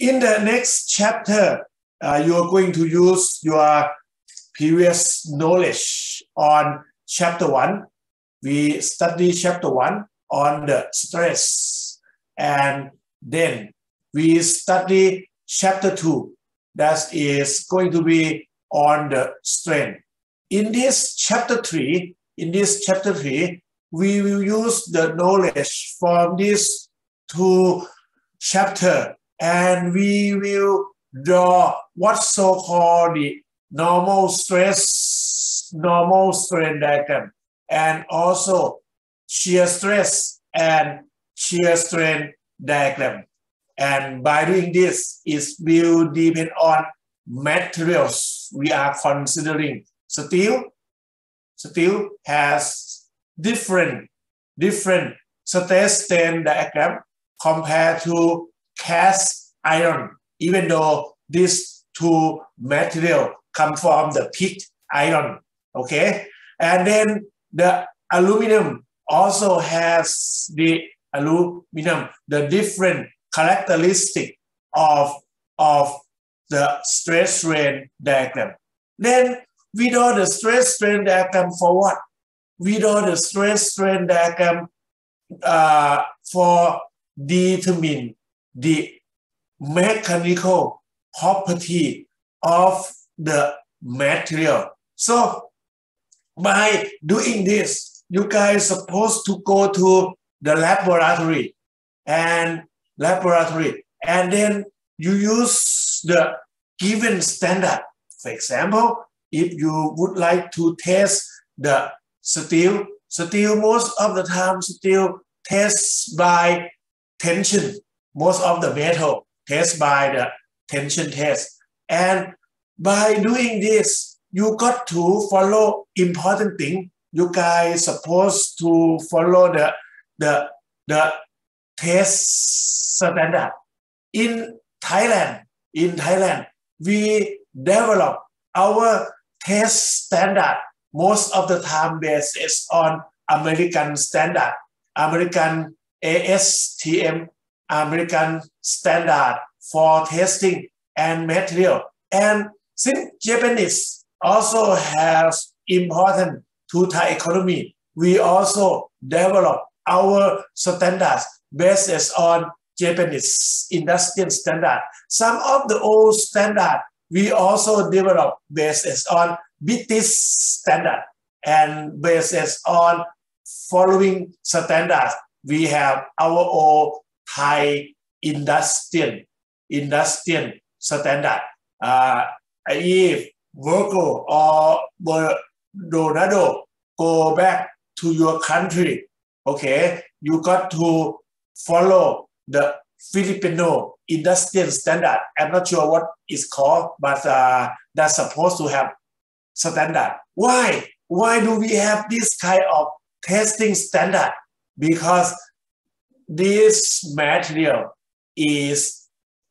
in the next chapter, uh, you are going to use your previous knowledge on chapter one. We study chapter one on the stress, and then we study chapter two. That is going to be on the strength. In this chapter three, in this chapter three, we will use the knowledge from these two chapter and we will draw what so-called the normal stress, normal strain diagram, and also shear stress and shear strain diagram. And by doing this, it will depend on materials we are considering. Steel, steel has different, different stress strain diagram compared to cast iron, even though these two material come from the pig iron, okay? And then the aluminum also has the aluminum, the different characteristic of, of the stress strain diagram. Then we draw the stress strain diagram for what? We draw the stress strain diagram uh, for determine the mechanical property of the material. So by doing this, you guys supposed to go to the laboratory and laboratory and then you use the given standard. For example, if you would like to test the steel, steel most of the time steel tests by tension most of the metal test by the tension test. And by doing this, you got to follow important thing. You guys supposed to follow the the the test standard. In Thailand, in Thailand, we develop our test standard most of the time based on American standard, American ASTM American standard for testing and material. And since Japanese also has important to Thai economy, we also develop our standards based on Japanese industrial standard. Some of the old standard we also develop based on British standard and based on following standards. We have our own Thai industrial industrial standard. Uh, if Virgo or Donado go back to your country, okay, you got to follow the Filipino industrial standard. I'm not sure what it's called, but uh, that's supposed to have standard. Why? Why do we have this kind of testing standard? Because this material is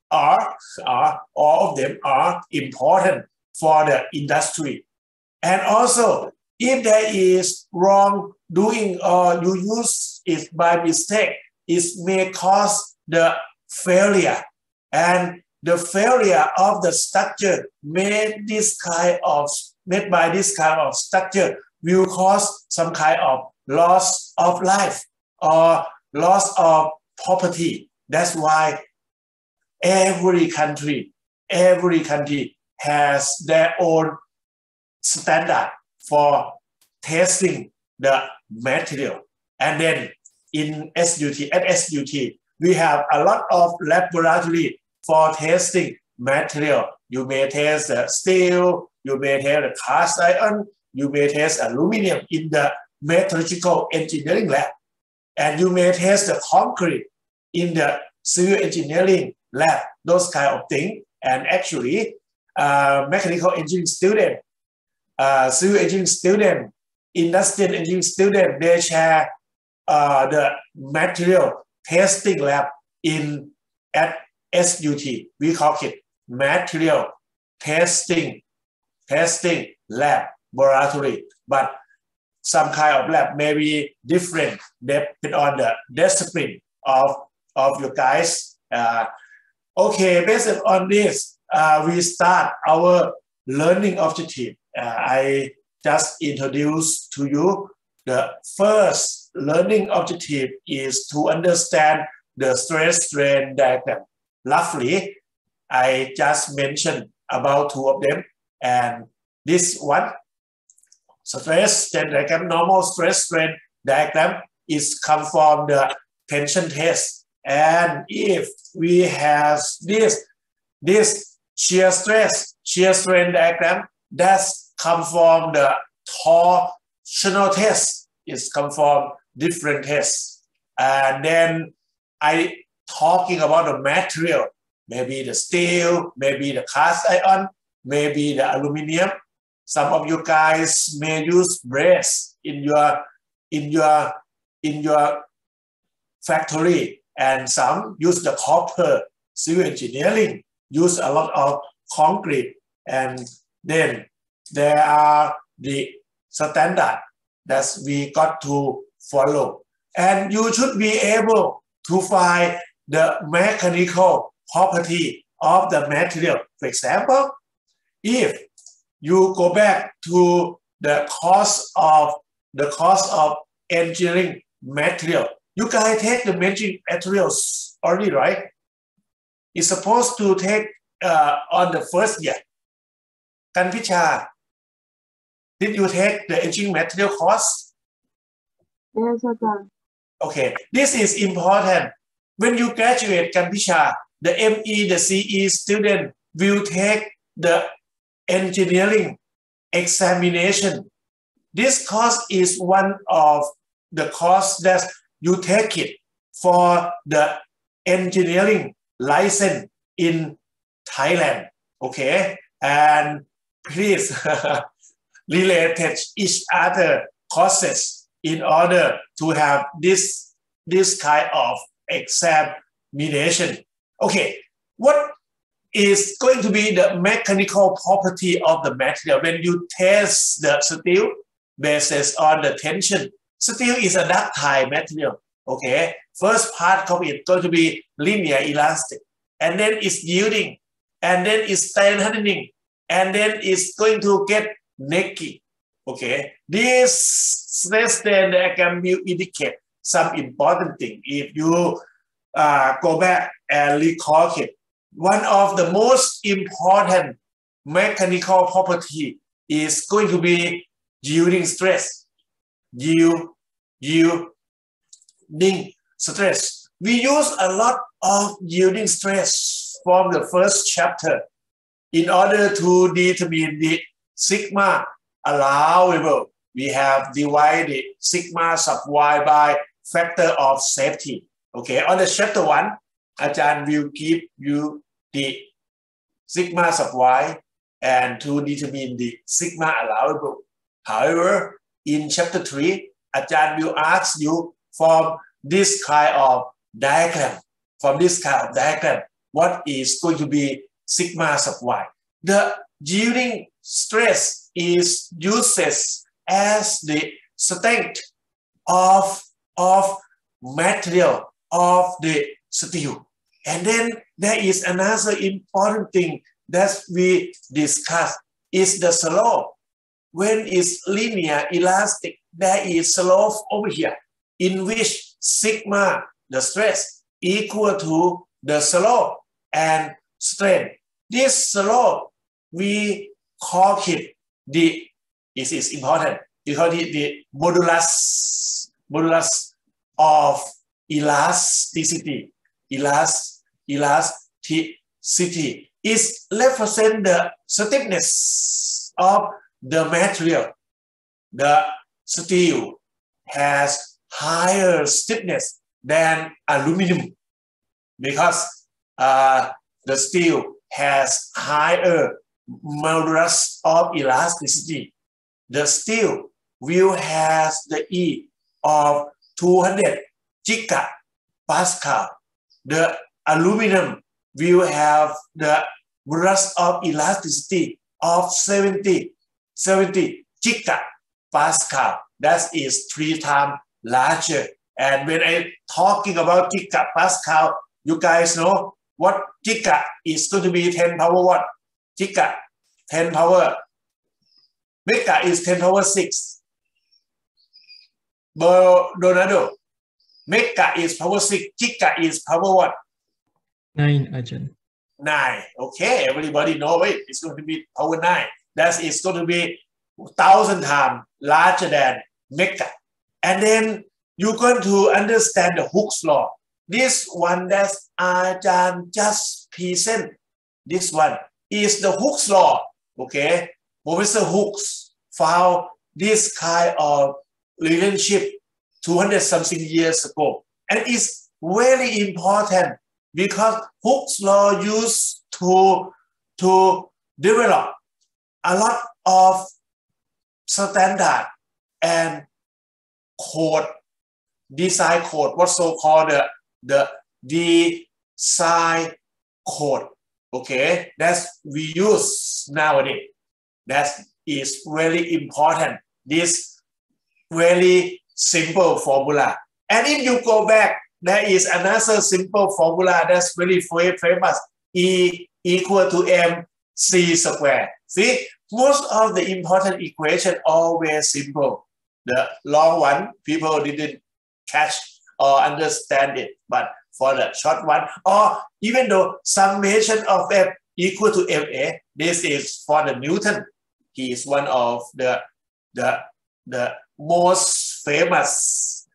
are, are all of them are important for the industry. And also, if there is wrong doing or you use it by mistake, it may cause the failure. And the failure of the structure made this kind of made by this kind of structure will cause some kind of loss of life or loss of property. That's why every country, every country has their own standard for testing the material. And then in SUT, at SUT, we have a lot of laboratory for testing material. You may test the steel, you may test the cast iron, you may test aluminum in the metallurgical engineering lab. And you may test the concrete in the civil engineering lab, those kind of things. And actually, uh, mechanical engineering student, uh, civil engineering student, industrial engineering student, they share uh, the material testing lab in at SUT. We call it material testing testing lab laboratory. But some kind of lab may be different depending on the discipline of, of you guys. Uh, Okay, based on this, uh, we start our learning objective. Uh, I just introduced to you the first learning objective is to understand the stress strain diagram. Roughly, I just mentioned about two of them and this one stress strain diagram normal stress strain diagram is come from the tension test. And if we have this this shear stress shear strain diagram that's come from the torsional test. It's come from different tests. And then I talking about the material maybe the steel maybe the cast iron maybe the aluminum. Some of you guys may use brass in your in your in your factory, and some use the copper. Civil engineering use a lot of concrete, and then there are the standard that we got to follow. And you should be able to find the mechanical property of the material. For example, if you go back to the cost of the cost of engineering material, you guys take the engineering materials already, right? It's supposed to take uh, on the first year. Kan Picha, did you take the engineering material course? Yes, sir. Okay, this is important. When you graduate Kan Picha, the ME, the CE student will take the engineering examination. This course is one of the course that you take it for the engineering license in Thailand. Okay, and please related each other courses in order to have this this kind of examination. Okay, what is going to be the mechanical property of the material. When you test the steel based on the tension, steel is a ductile material. Okay, first part of it going to be linear elastic, and then it's yielding, and then it's hardening, and then it's going to get necking. Okay, this stress then diagram will indicate some important thing. If you uh, go back and recall it, one of the most important mechanical property is going to be yielding stress. Yield, yielding stress. We use a lot of yielding stress from the first chapter in order to determine the sigma allowable. We have divided sigma sub y by factor of safety. Okay, on the chapter one, Ajahn will give you the sigma sub y and to determine the sigma allowable. However, in chapter 3, Ajahn will ask you from this kind of diagram, from this kind of diagram, what is going to be sigma sub y. The yielding stress is uses as the strength of, of material of the steel. And then there is another important thing that we discuss is the slope. When it's linear elastic, there is slope over here in which sigma, the stress, equal to the slope and strain. This slope, we call it the, this is important, we call it the modulus, modulus of elasticity elas, elasticity is represent the stiffness of the material. The steel has higher stiffness than aluminum because uh, the steel has higher modulus of elasticity. The steel will has the E of 200 gigapascal the aluminum will have the rust of elasticity of 70, 70 gigapascal. That is three times larger. And when I talking about gigapascal, you guys know what giga is going to be 10 power what? Giga, 10 power. Mega is 10 power 6. Donado, mega is power 6, giga is power what? 9 Ajahn. 9. Okay, everybody know it. It's going to be power 9. That is going to be 1,000 times larger than mega. And then you're going to understand the Hooke's law. This one that Ajahn just present, this one is the Hooke's law. Okay, Professor Hooks found this kind of relationship 200 something years ago. And it's very important because Hooke's law used to, to develop a lot of standard and code, design code, what's so called the, the design code. Okay, that's we use nowadays. That is very important. This very simple formula. And if you go back, there is another simple formula that's really very famous. E equal to mc square. See, most of the important equation always simple. The long one, people didn't catch or understand it. But for the short one, or even though summation of f equal to ma, this is for the Newton. He is one of the, the, the most famous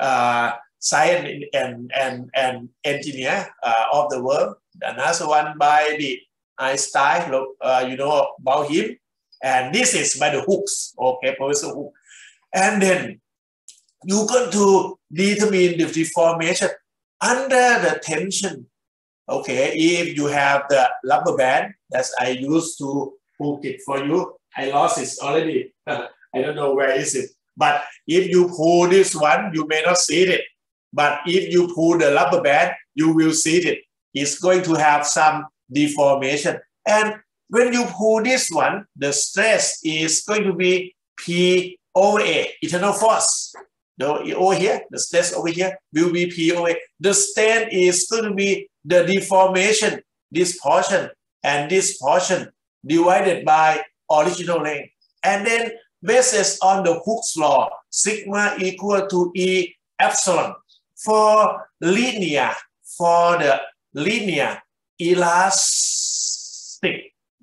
uh, science and, and, and engineer uh, of the world. Another one by the Einstein, uh, you know about him. And this is by the Hooks, okay, Professor Hooke. And then you got to determine the deformation under the tension. Okay, if you have the rubber band that I used to hook it for you, I lost it already. I don't know where is it. But if you pull this one, you may not see it. But if you pull the rubber band, you will see it. It's going to have some deformation. And when you pull this one, the stress is going to be P over A, internal force. The, over here, the stress over here will be P over A. The strain is going to be the deformation, this portion, and this portion divided by original length. And then basis on the Hooke's law, sigma equal to E epsilon. For linear, for the linear elastic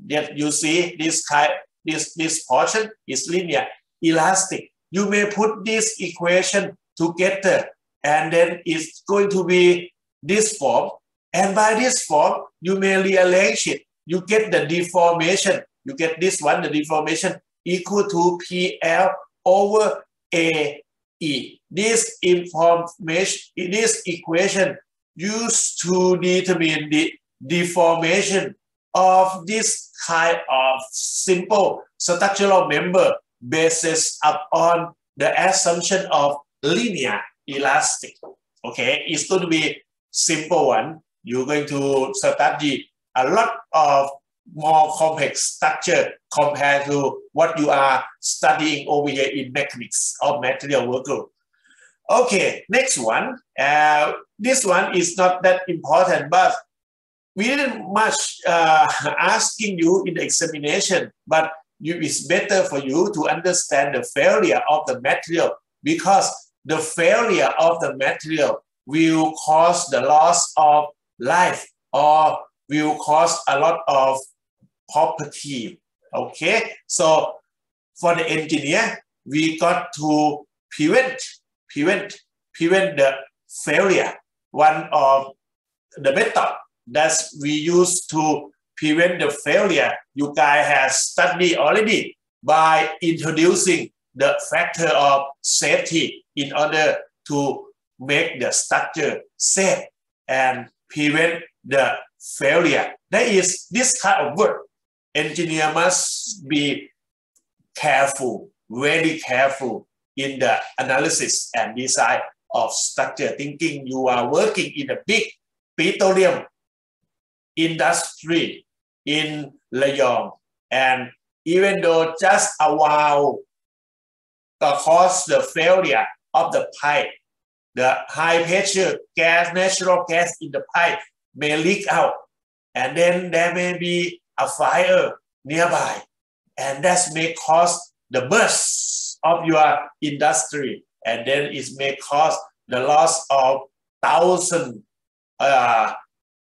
that you see this kind, this, this portion is linear, elastic. You may put this equation together and then it's going to be this form. And by this form, you may rearrange it. You get the deformation. You get this one, the deformation equal to PL over AE. This information, this equation used to determine the deformation of this kind of simple structural member basis upon the assumption of linear elastic. Okay, it's going to be simple one. You're going to study a lot of more complex structure compared to what you are studying over here in mechanics of material worker. Okay, next one. Uh, this one is not that important, but we didn't much uh, asking you in the examination, but you, it's better for you to understand the failure of the material because the failure of the material will cause the loss of life or will cause a lot of property. Okay, so for the engineer, we got to prevent, prevent, prevent the failure. One of the method that we use to prevent the failure you guys have studied already by introducing the factor of safety in order to make the structure safe and prevent the failure. That is this kind of work. Engineer must be careful, very careful in the analysis and design of structure, thinking you are working in a big petroleum industry in Rayong. And even though just a while cause the failure of the pipe, the high pressure gas, natural gas in the pipe may leak out, and then there may be a fire nearby, and that may cause the burst of your industry, and then it may cause the loss of thousand, uh,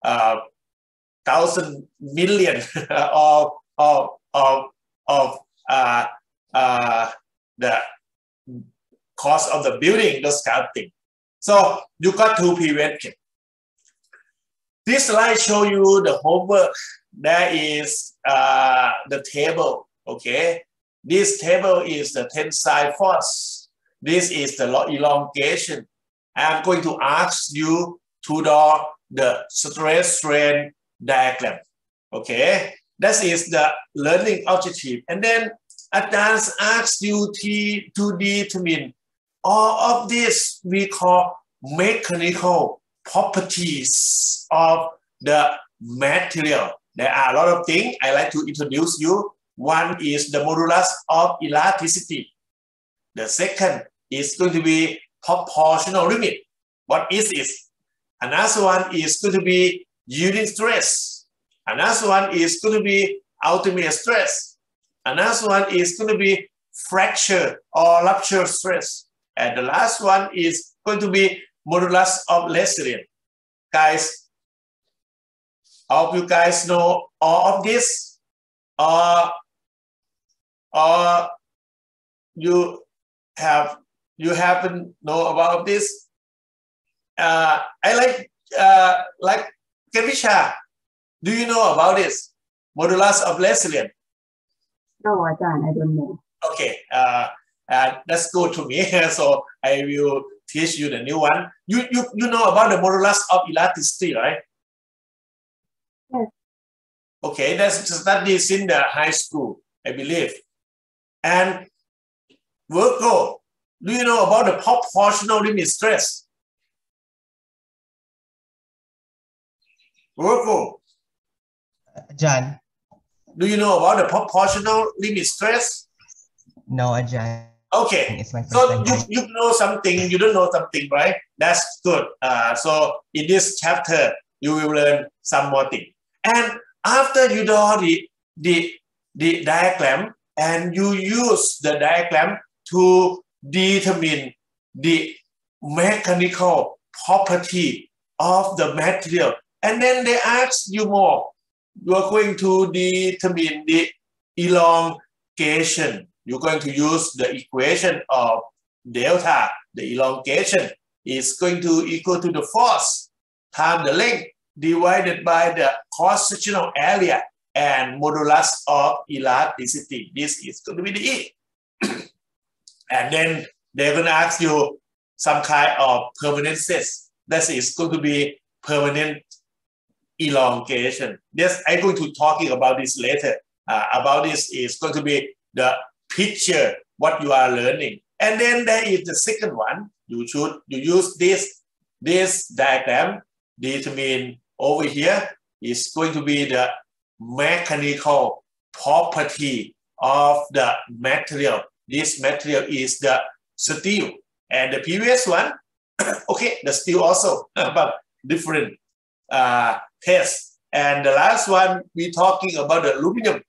uh, thousand million of of of of uh, uh, the cost of the building, those kind of things. So you got to prevent it. This slide show you the homework. There is uh, the table, okay? This table is the tensile force. This is the elongation. I'm going to ask you to draw the stress strain diagram, okay? That is the learning objective. And then advanced asks you to, to determine all of this we call mechanical properties of the material. There are a lot of things I like to introduce you. One is the modulus of elasticity. The second is going to be proportional limit. What is it? Another one is going to be yielding stress. Another one is going to be ultimate stress. Another one is going to be fracture or rupture stress. And the last one is going to be modulus of resilience. Guys, all you guys know all of this? Or, or you have you haven't know about this? Uh, I like uh, like Kevisha. Do you know about this? Modulus of resilience. No, I don't. I don't know. Okay. Uh, uh, that's good to me. so I will teach you the new one. You, you, you know about the modulus of elasticity, right? Yes. Okay, that's studied in the high school, I believe. And Virgo, do you know about the proportional limit stress? Virgo, John, do you know about the proportional limit stress? no, John. Okay, It's my first So you, you know something, you don't know something, right? That's good. Uh, so in this chapter, you will learn some more thing. And after you draw the, the, the diagram and you use the diagram to determine the mechanical property of the material. And then they ask you more. You are going to determine the elongation you're going to use the equation of delta, the elongation is going to equal to the force times the length divided by the cross-sectional area and modulus of elasticity. This is going to be the E. and then they're going to ask you some kind of permanent stress. That is going to be permanent elongation. Yes, I'm going to talking about this later. Uh, about this is going to be the picture what you are learning. And then there is the second one. You should you use this this diagram determine over here is going to be the mechanical property of the material. This material is the steel. And the previous one, okay, the steel also, but different uh, test. And the last one, we talking about the aluminum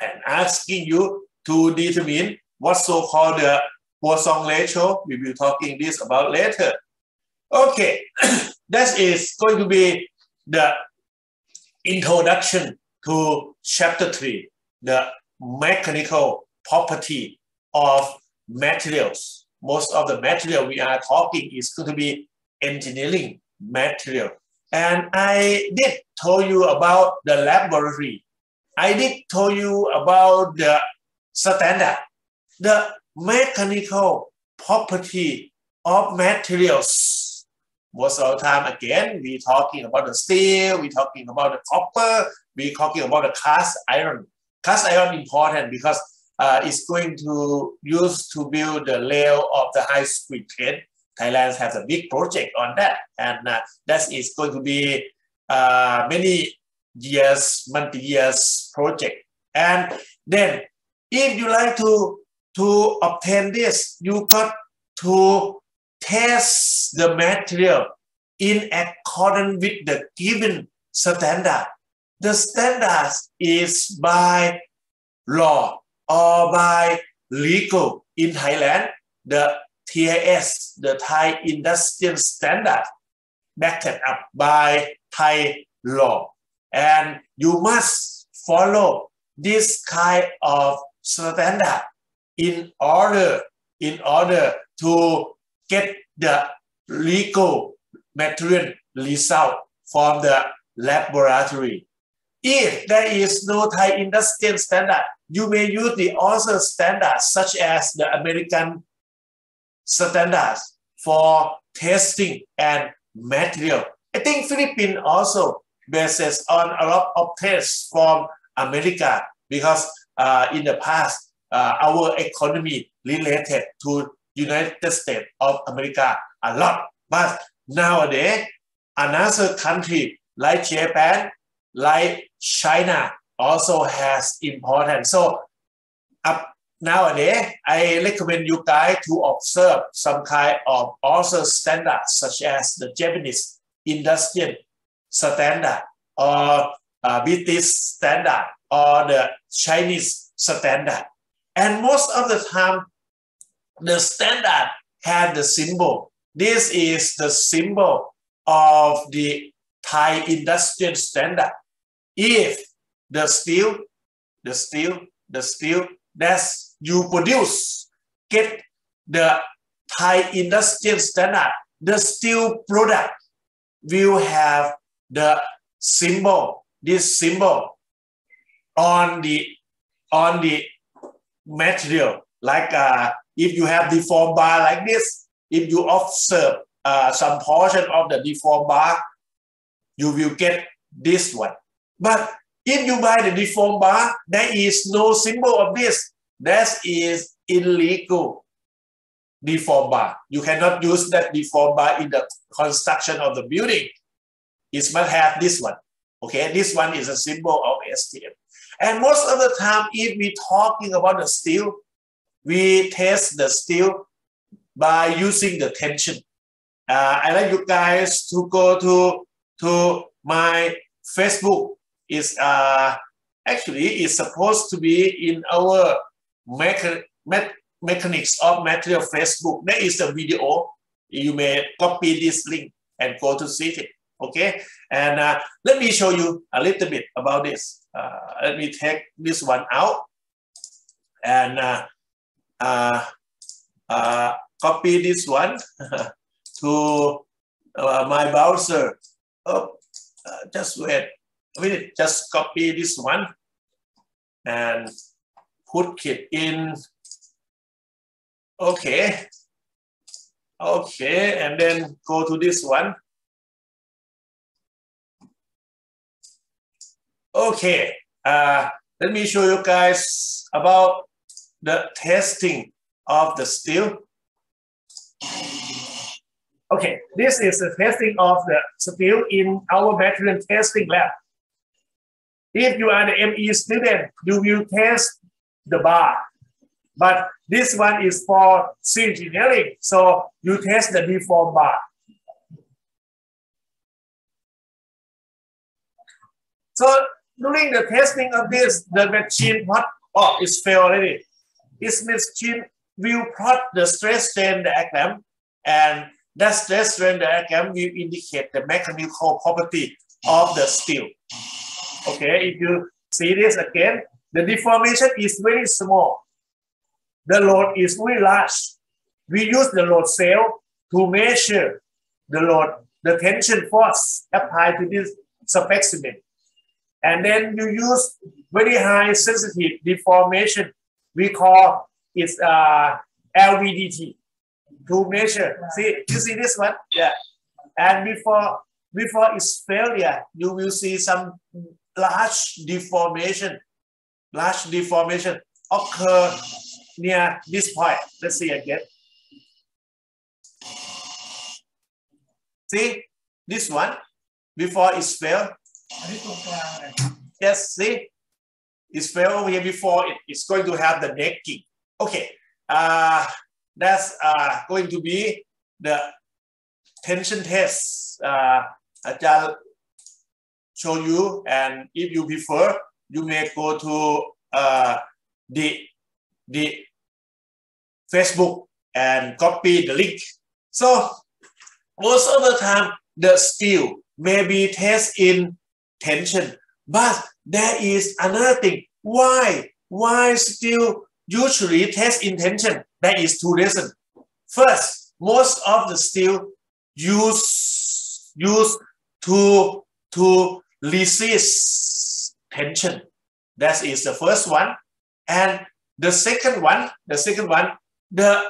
and asking you to determine what so-called the Poisson ratio. We will be talking this about later. Okay, that is going to be the introduction to chapter three, the mechanical property of materials. Most of the material we are talking is going to be engineering material. And I did tell you about the laboratory. I did tell you about the standard, the mechanical property of materials. Most of the time, again, we talking about the steel, we talking about the copper, we talking about the cast iron. Cast iron important because uh, it's going to use to build the rail of the high-speed train. Thailand has a big project on that, and uh, that is going to be uh, many years, multi-years project. And then if you like to, to obtain this, you got to test the material in accordance with the given standard. The standard is by law or by legal in Thailand, the TIS, the Thai Industrial Standard, backed up by Thai law. And you must follow this kind of standard in order in order to get the legal material result from the laboratory. If there is no Thai industrial standard, you may use the other standards such as the American standards for testing and material. I think Philippines also bases on a lot of tests from America because uh, in the past, uh, our economy related to United States of America a lot. But nowadays, another country like Japan, like China also has importance. So up nowadays, I recommend you guys to observe some kind of also standards such as the Japanese industrial standard or uh, British standard or the Chinese standard. And most of the time, the standard had the symbol. This is the symbol of the Thai industrial standard. If the steel, the steel, the steel that you produce get the Thai industrial standard, the steel product will have the symbol, this symbol on the on the material. Like uh, if you have deform bar like this, if you observe uh, some portion of the deform bar, you will get this one. But if you buy the deform bar, there is no symbol of this. That is illegal deform bar. You cannot use that deform bar in the construction of the building. It must have this one. Okay, this one is a symbol of STM. And most of the time, if we talking about the steel, we test the steel by using the tension. Uh, I like you guys to go to to my Facebook. Is uh, actually is supposed to be in our mecha- me- mechanics of material Facebook. There is a video. You may copy this link and go to see it. Okay, and uh, let me show you a little bit about this. Uh, let me take this one out and uh, uh, uh copy this one to uh, my browser. Oh, uh, just wait a minute, just copy this one and put it in. Okay. Okay, and then go to this one. Okay, uh, let me show you guys about the testing of the steel. Okay, this is the testing of the steel in our material testing lab. If you are the ME student, you will test the bar. But this one is for civil engineering, so you test the deform bar. So during the testing of this, the machine what? Oh, it's failed already. This machine will plot the stress strain diagram, and that stress strain diagram will indicate the mechanical property of the steel. Okay, if you see this again, the deformation is very small. The load is very large. We use the load cell to measure the load, the tension force applied to this specimen. And then you use very high sensitive deformation. We call it uh, LVDT to measure. See, you see this one? Yeah. And before before its failure, you will see some large deformation. Large deformation occur near this point. Let's see again. See this one before it's failed Yes, see, is fell here before, it, it's going to have the next kick. Okay, uh, that's uh, going to be the tension test. Uh, I'll show you, and if you prefer, you may go to uh, the, the Facebook and copy the link. So most of the time, the steel may be test in tension, but there is another thing. Why? Why steel usually test in tension there is two reasons. First most of the steel use use to to resist tension. That is the first one. And the second one the second one the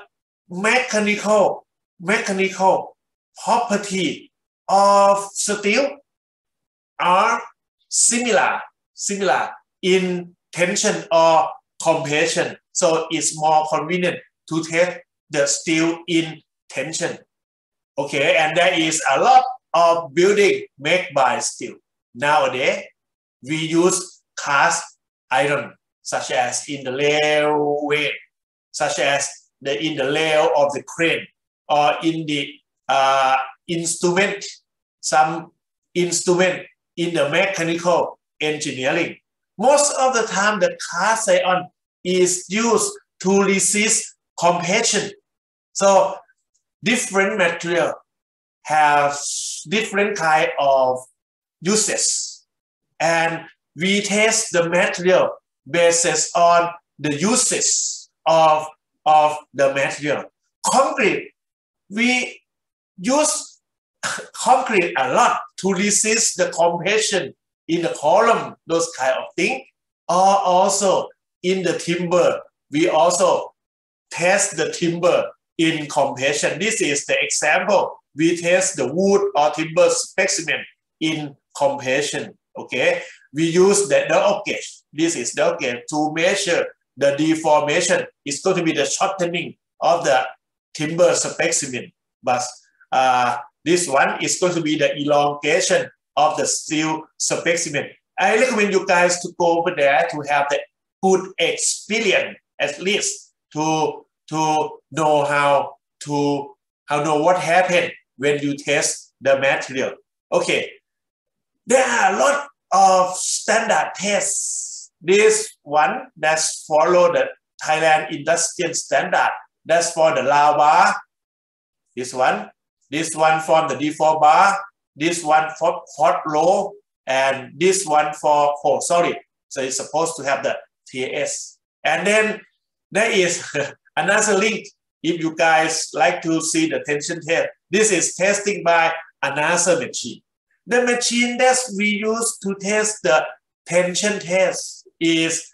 mechanical mechanical property of steel are similar similar in tension or compression. So it's more convenient to test the steel in tension. Okay and there is a lot of building made by steel. Nowadays we use cast iron such as in the railway such as the in the rail of the crane or in the uh, instrument some instrument in the mechanical engineering. Most of the time the cast iron is used to resist compression so different material have different kind of uses. And we test the material based on the uses of of the material. Concrete we use concrete a lot to resist the compression in the column those kind of thing or also in the timber we also test the timber in compression. This is the example. We test the wood or timber specimen in compression. Okay, we use the depth gauge. This is depth gauge to measure the deformation. It's going to be the shortening of the timber specimen, but uh, this one is going to be the elongation of the steel specimen. I recommend you guys to go over there to have the good experience at least to to know how to how know what happened when you test the material. Okay, there are a lot of standard tests. This one that's follow the Thailand industrial standard. That's for the lava. This one, this one from the deform bar. This one for hot low, and this one for oh sorry. So it's supposed to have the TS. And then there is another link if you guys like to see the tension test. This is testing by another machine. The machine that we use to test the tension test is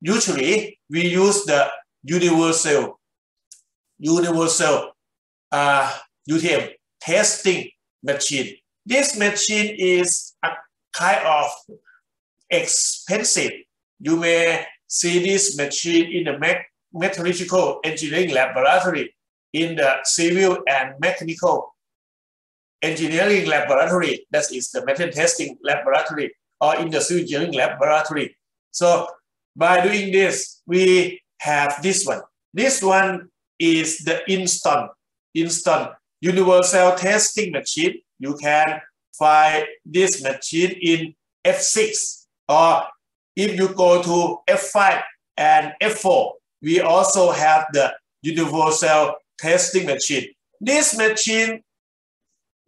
usually we use the universal universal uh, UTM testing machine. This machine is a kind of expensive. You may see this machine in the metallurgical engineering laboratory, in the civil and mechanical engineering laboratory, that is the metal testing laboratory, or in the civil engineering laboratory. So by doing this, we have this one. This one is the Instron, Instron universal testing machine. You can find this machine in F6 or if you go to F5 and F4, we also have the universal testing machine. This machine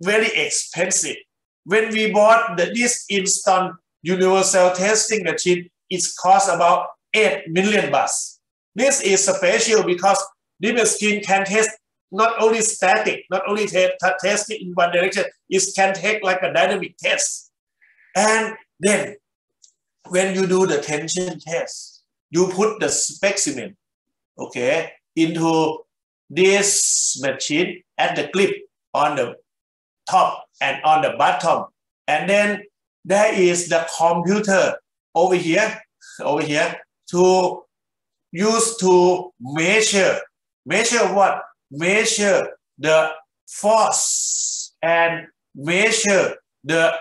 very expensive. When we bought the, this Instron universal testing machine, it cost about 8 million baht. This is special because this machine can test not only static, not only test it in one direction, it can take like a dynamic test. And then when you do the tension test, you put the specimen, okay, into this machine at the clip on the top and on the bottom. And then there is the computer over here, over here to use to measure, measure what? Measure the force and measure the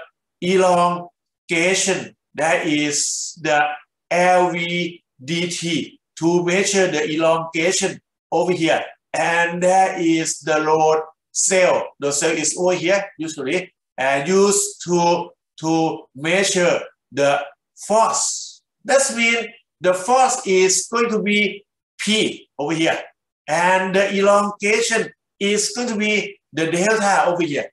elongation that is the LVDT to measure the elongation over here. And that is the load cell. The cell is over here usually, and used to to measure the force. That means the force is going to be P over here, and the elongation is going to be the delta over here.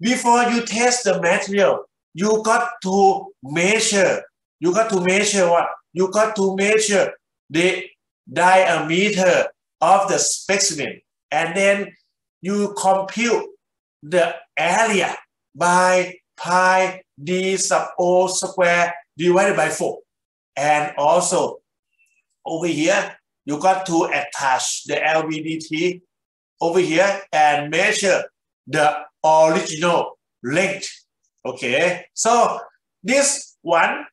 Before you test the material, you got to measure. You got to measure what? You got to measure the diameter of the specimen, and then you compute the area by pi d sub o square divided by 4. And also over here, you got to attach the LVDT over here and measure the original length. Okay, so this one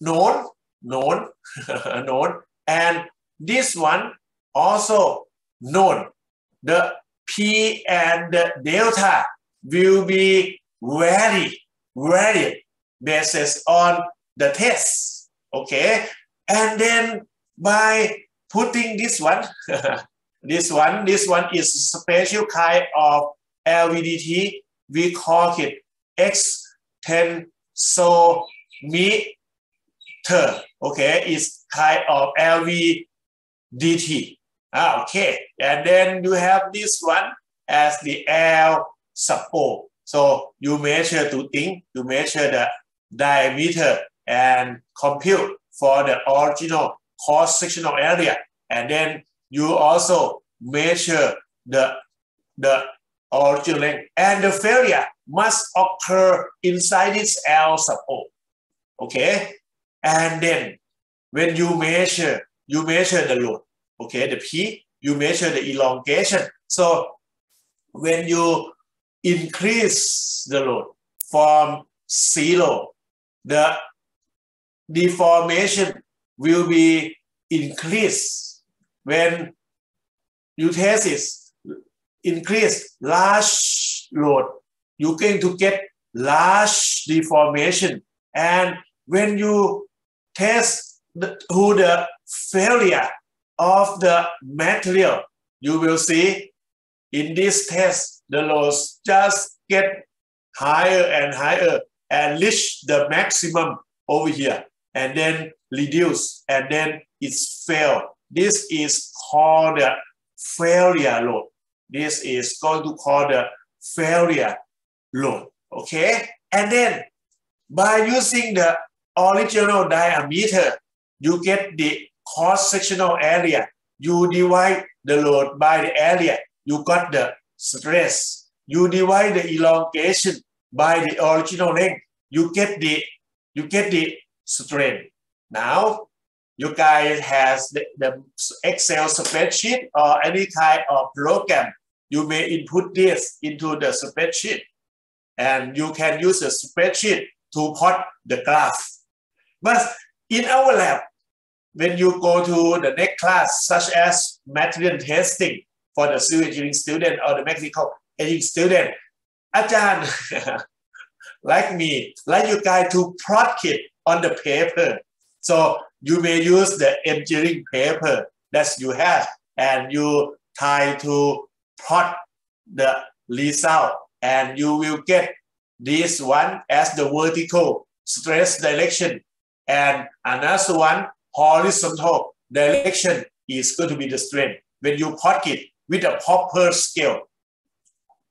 known, known, known, and this one also known. The P and the delta will be very, very based on the test. Okay, and then by putting this one, this one, this one is special kind of LVDT. We call it X tensometer. Okay, it's kind of LVDT. Ah, okay, and then you have this one as the L O. So you measure two things. You measure the diameter and compute for the original cross-sectional area. And then you also measure the, the original length. And the failure must occur inside this L sub O. Okay? And then when you measure, you measure the load. Okay, the P, you measure the elongation. So when you increase the load from zero, the deformation will be increased when you test this increase large load. You're going to get large deformation. And when you test the, to the failure of the material you will see in this test the loads just get higher and higher and reach the maximum over here and then reduce and then it's fail. This is called the failure load. This is going to call the failure load. Okay? And then by using the original diameter, you get the cross-sectional area. You divide the load by the area. You got the stress. You divide the elongation by the original length. You get the you get the strain. Now, you guys has the, the Excel spreadsheet or any kind of program. You may input this into the spreadsheet and you can use the spreadsheet to plot the graph. But in our lab, when you go to the next class, such as material testing for the civil engineering student or the mechanical engineering student, Ajahn, like me, like you guys to plot it on the paper. So you may use the engineering paper that you have and you try to plot the result and you will get this one as the vertical stress direction and another one horizontal direction is going to be the strain. When you plot it with a proper scale,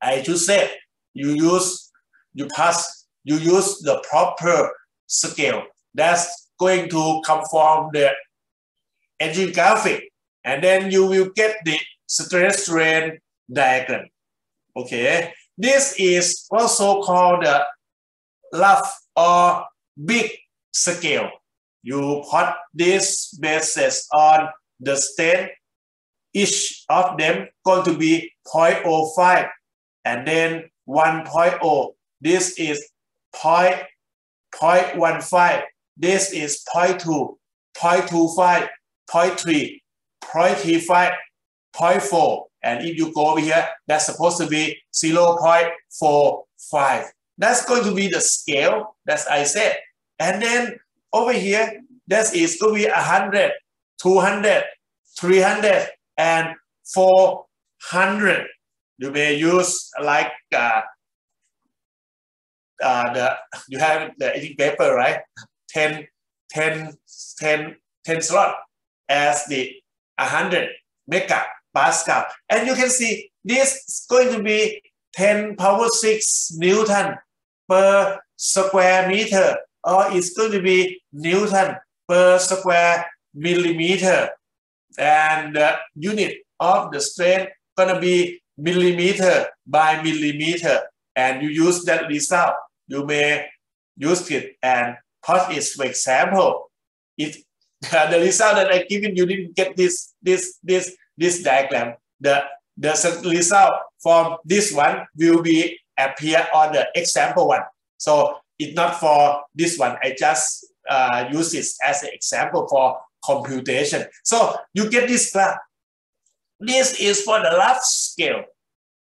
I should say you use you pass you use the proper scale that's going to come from the engine graphic. And then you will get the stress strain diagram. Okay, this is also called the rough or big scale. You put this basis on the stain. Each of them going to be 0.05 and then 1.0. This is 0.15. This is 0.2, 0.25, 0.3, 0.35, 0.4. And if you go over here, that's supposed to be 0.45. That's going to be the scale, that's I said. And then over here, that is going to be 100, 200, 300, and 400. You may use like uh, uh, the you have the paper, right? 10, 10, 10, 10 slot as the 100 mega Pascal. And you can see this is going to be 10 power 6 Newton per square meter, or it's going to be Newton per square millimeter. And the unit of the strength gonna be millimeter by millimeter. And you use that result. You may use it and put it for example. If the result that I given you didn't get this this this this diagram. The the result from this one will be appear on the example one. So it's not for this one. I just uh, use this as an example for computation. So you get this graph. This is for the large scale.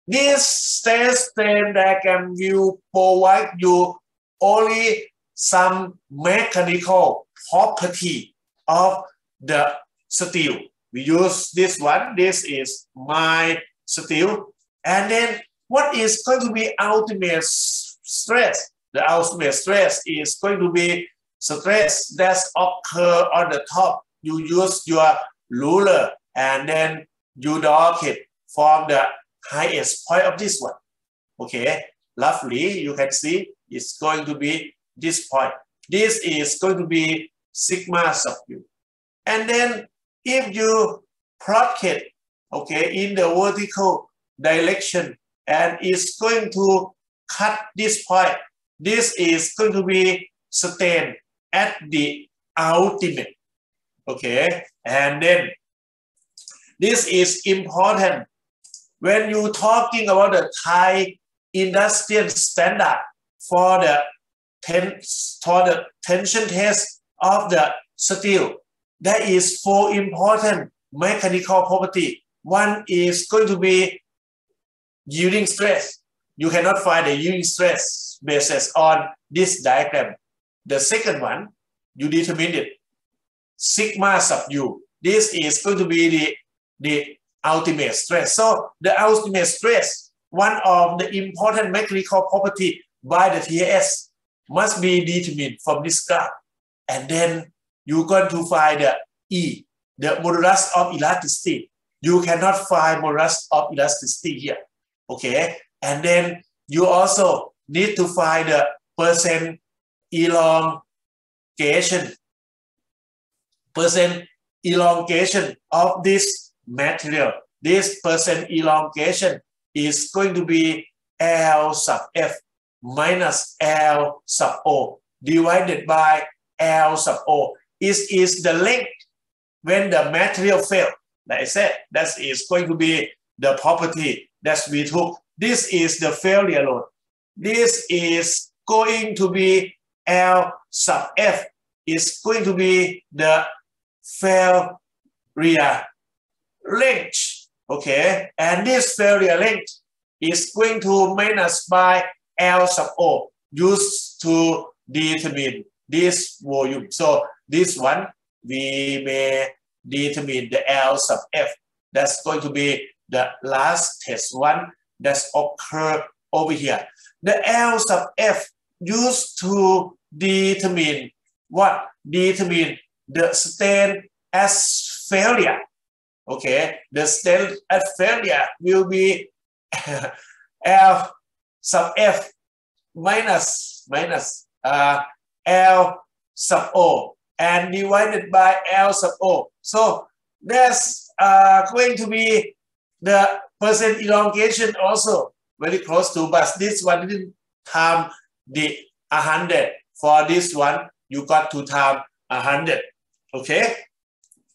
This stress strain diagram will provide you only some mechanical property of the steel. We use this one. This is my steel. And then what is going to be ultimate stress? The ultimate stress is going to be stress that occur on the top. You use your ruler and then you dog it from the highest point of this one. Okay, roughly you can see it's going to be this point. This is going to be sigma sub u. And then if you plot it, okay, in the vertical direction and it's going to cut this point, this is going to be strain at the ultimate, okay? And then this is important when you talking about the Thai industrial standard for the ten, for the tension test of the steel. There is four important mechanical property. One is going to be yielding stress. You cannot find the yielding stress basis on this diagram. The second one, you determine it. Sigma sub u. This is going to be the, the ultimate stress. So the ultimate stress, one of the important mechanical property by the TAS must be determined from this graph. And then you're going to find the E, the modulus of elasticity. You cannot find modulus of elasticity here. Okay. And then you also need to find the percent elongation, percent elongation of this material. This percent elongation is going to be L sub F minus L sub O divided by L sub O. Is is the length when the material fail. Like I said, that is going to be the property that we took. This is the failure load. This is going to be L sub F. Is going to be the failure length. Okay, and this failure length is going to minus by L sub O used to determine this volume. So this one, we may determine the L sub F. That's going to be the last test one that's occur over here. The L sub F used to determine what? Determine the strain as failure. Okay, the strain as failure will be L sub F minus minus uh, L sub O and divided by L sub O. So there's uh, going to be the percent elongation also very close to, but this one didn't time the 100. For this one, you got to time 100. Okay?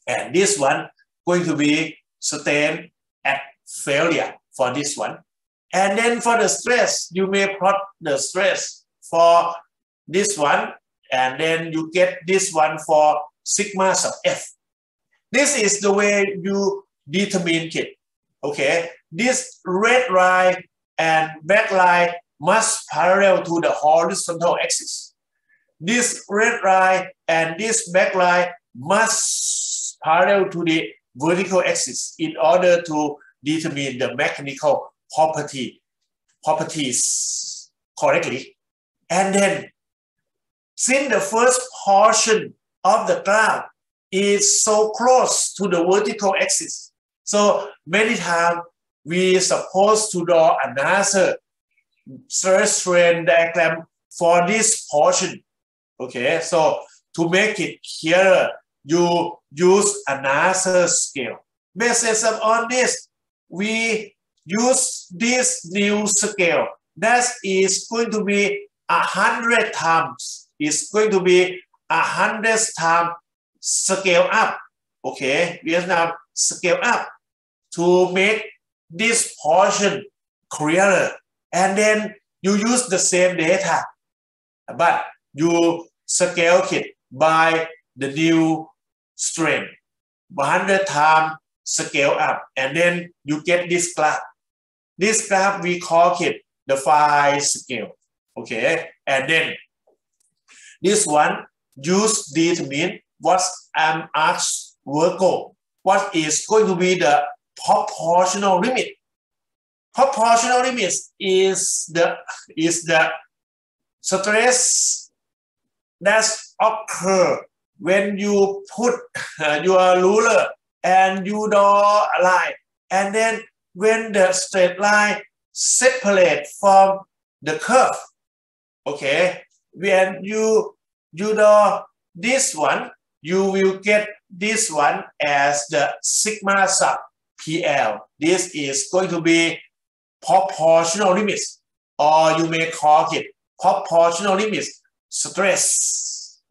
And this one going to be sustained at failure for this one. And then for the stress, you may plot the stress for this one, and then you get this one for sigma sub f. This is the way you determine it. Okay, this red line and black line must parallel to the horizontal axis. This red line and this black line must parallel to the vertical axis in order to determine the mechanical property properties correctly. And then, since the first portion of the graph is so close to the vertical axis, so many times we supposed to draw another stress strain diagram for this portion. Okay, so to make it clearer, you use another scale. Based on this, we use this new scale that is going to be a hundred times. It's going to be a hundred times scale up. Okay, we have now scale up to make this portion clearer. And then you use the same data, but you scale it by the new strength. 100 times scale up, and then you get this graph. This graph we call it the fine scale. Okay, and then this one use determine what I'm asked Virgo. What is going to be the proportional limit? Proportional limit is the is the stress that occur when you put uh, your ruler and you draw a line, and then when the straight line separate from the curve, okay, when you you draw this one, you will get this one as the sigma sub PL. This is going to be proportional limits, or you may call it proportional limits stress.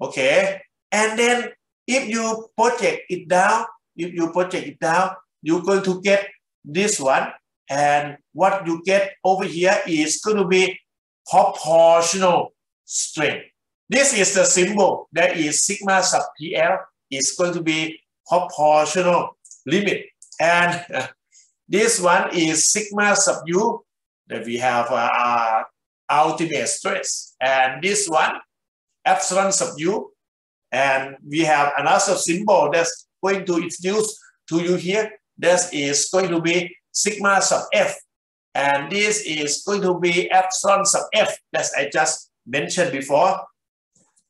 Okay, and then if you project it down, if you project it down, you're going to get this one, and what you get over here is going to be proportional strain. This is the symbol that is sigma sub PL is going to be proportional limit. And this one is sigma sub U that we have uh, ultimate stress. And this one, epsilon sub U. And we have another symbol that's going to introduce to you here. This is going to be sigma sub F. And this is going to be epsilon sub F that I just mentioned before.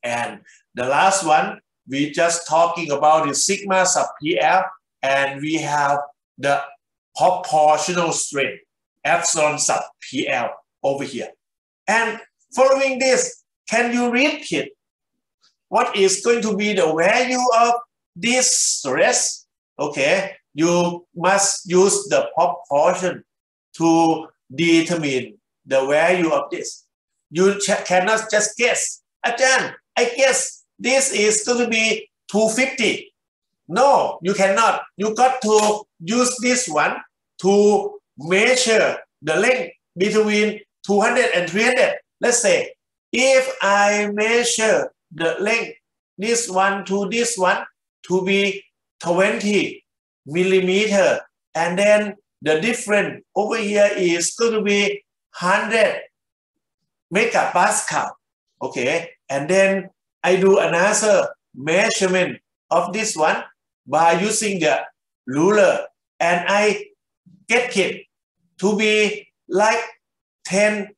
And the last one, we just talking about the sigma sub PL, and we have the proportional strain, epsilon sub PL over here. And following this, can you repeat what is going to be the value of this stress? Okay, you must use the proportion to determine the value of this. You cannot just guess. Ajahn, I guess this is going to be 250. No, you cannot. You got to use this one to measure the length between 200 and 300. Let's say if I measure the length, this one to this one to be 20 millimeter, and then the difference over here is going to be 100 megapascal. Okay, and then I do another measurement of this one by using the ruler and I get it to be like 10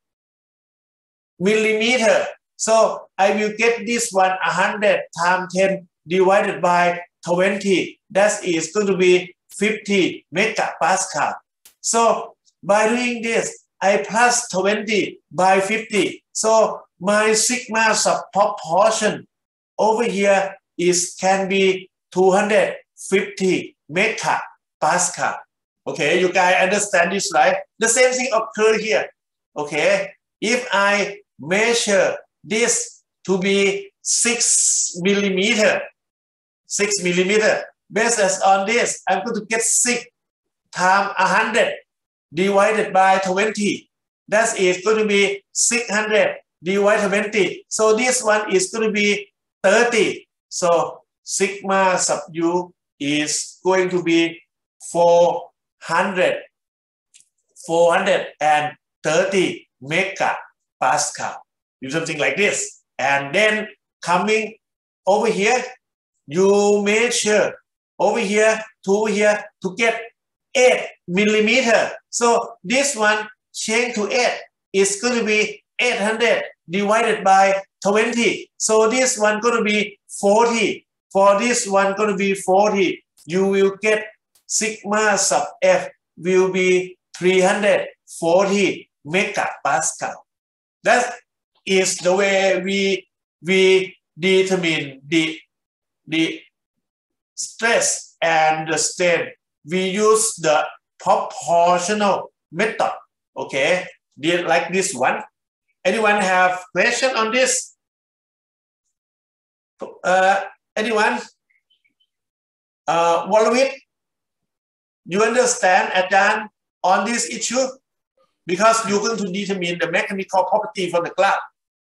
millimeter. So I will get this one 100 times 10 divided by 20. That is going to be 50 megapascal. So by doing this, I plus 20 by 50. So my sigma sub proportion over here is can be 250 megapascal. Okay, you guys understand this, right? The same thing occur here. Okay, if I measure this to be six millimeter, six millimeter, based on this, I'm going to get six times a hundred divided by 20. That is going to be 600 divided by 20. So this one is going to be 30. So sigma sub u is going to be 400, 430 megapascal. Do something like this. And then coming over here, you measure over here to here to get 8 millimeter. So this one change to 8 is going to be 800 divided by 20. So this one going to be 40. For this one going to be 40. You will get sigma sub f will be 340 megapascal. That is the way we we determine the the stress and the strain. We use the proportional method. Okay, like this one. Anyone have question on this? Uh, anyone? Uh, Walowit, you understand, Ajahn, on this issue? Because you're going to determine the mechanical property for the cloud.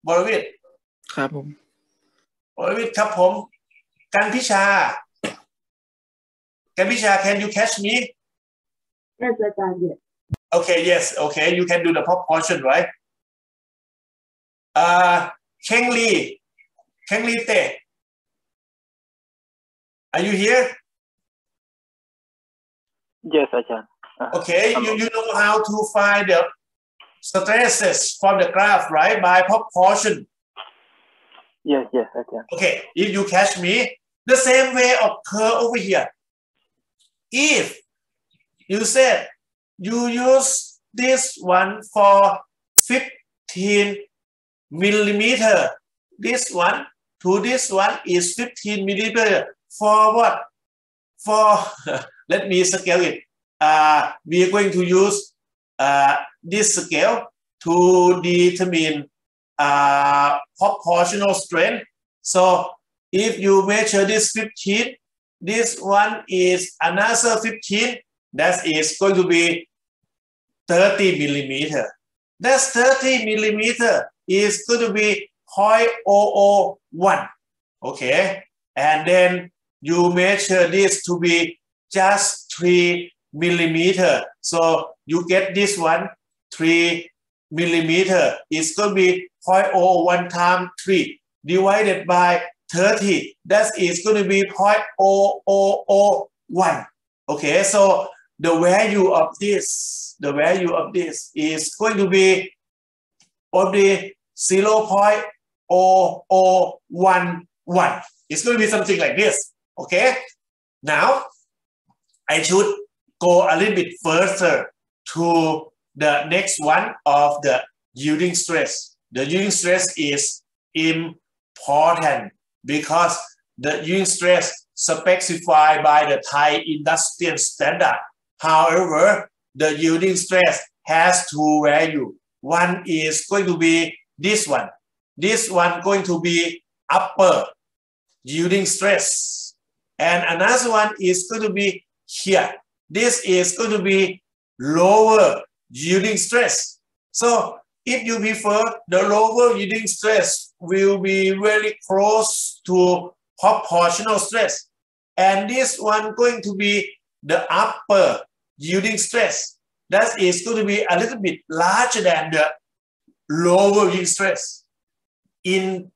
Walowit, ครับผมวรวิทย์ครับผม กันพิชา กันพิชา can you catch me Yes, อาจารย์ yes. okay yes okay you can do the proportion right uh Keng Lee Keng Lee Te are you here Yes, Ajahn. Uh, okay you, Hello. you know how to find the stresses from the graph right by proportion Yes, yes, Ajahn. Okay, if you catch me, the same way occur over here. If you said you use this one for 15 millimeter, this one to this one is 15 millimeter. For what? For, let me scale it. Uh, we are going to use uh, this scale to determine uh, proportional strength. So if you measure this 15, this one is another 15, that is going to be 30 millimeter. That's 30 millimeter is going to be 0.001. Okay. And then you measure this to be just 3 millimeter. So you get this one, 3 millimeter. is going to be 0.01 times 3 divided by 30. That is going to be 0.0001. Okay, so the value of this, the value of this is going to be only 0.0011. It's going to be something like this. Okay, now I should go a little bit further to the next one of the yielding stress. The yielding stress is important because the yielding stress specified by the Thai industrial standard. However, the yielding stress has two value. One is going to be this one. This one going to be upper yielding stress. And another one is going to be here. This is going to be lower yielding stress. So if you prefer, the lower yielding stress will be very close to proportional stress. And this one going to be the upper yielding stress. That is going to be a little bit larger than the lower yielding stress. In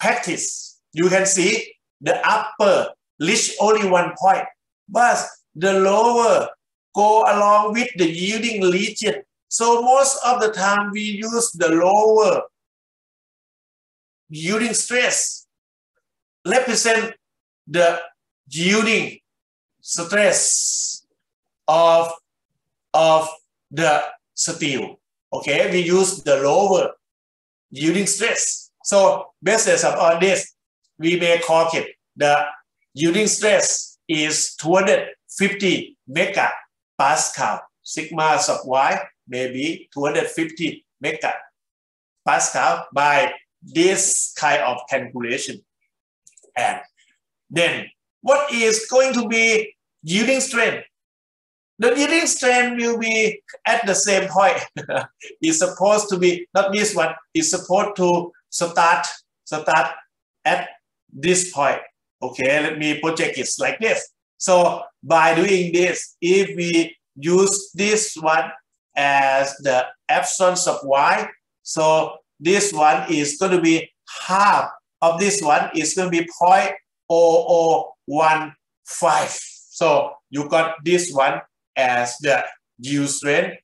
practice, you can see the upper reach only one point, but the lower go along with the yielding region. So most of the time we use the lower yielding stress represent the yielding stress of, of the steel. Okay, we use the lower yielding stress. So based on this, we may call it the yielding stress is 250 megapascal. Sigma sub y may be 250 megapascal by this kind of calculation. And then what is going to be yielding strength? The yielding strength will be at the same point. it's supposed to be, not this one, it's supposed to start, start at this point. Okay, let me project it like this. So by doing this, if we use this one as the epsilon of y, so this one is going to be half of this one is going to be 0.0015. So you got this one as the yield strength.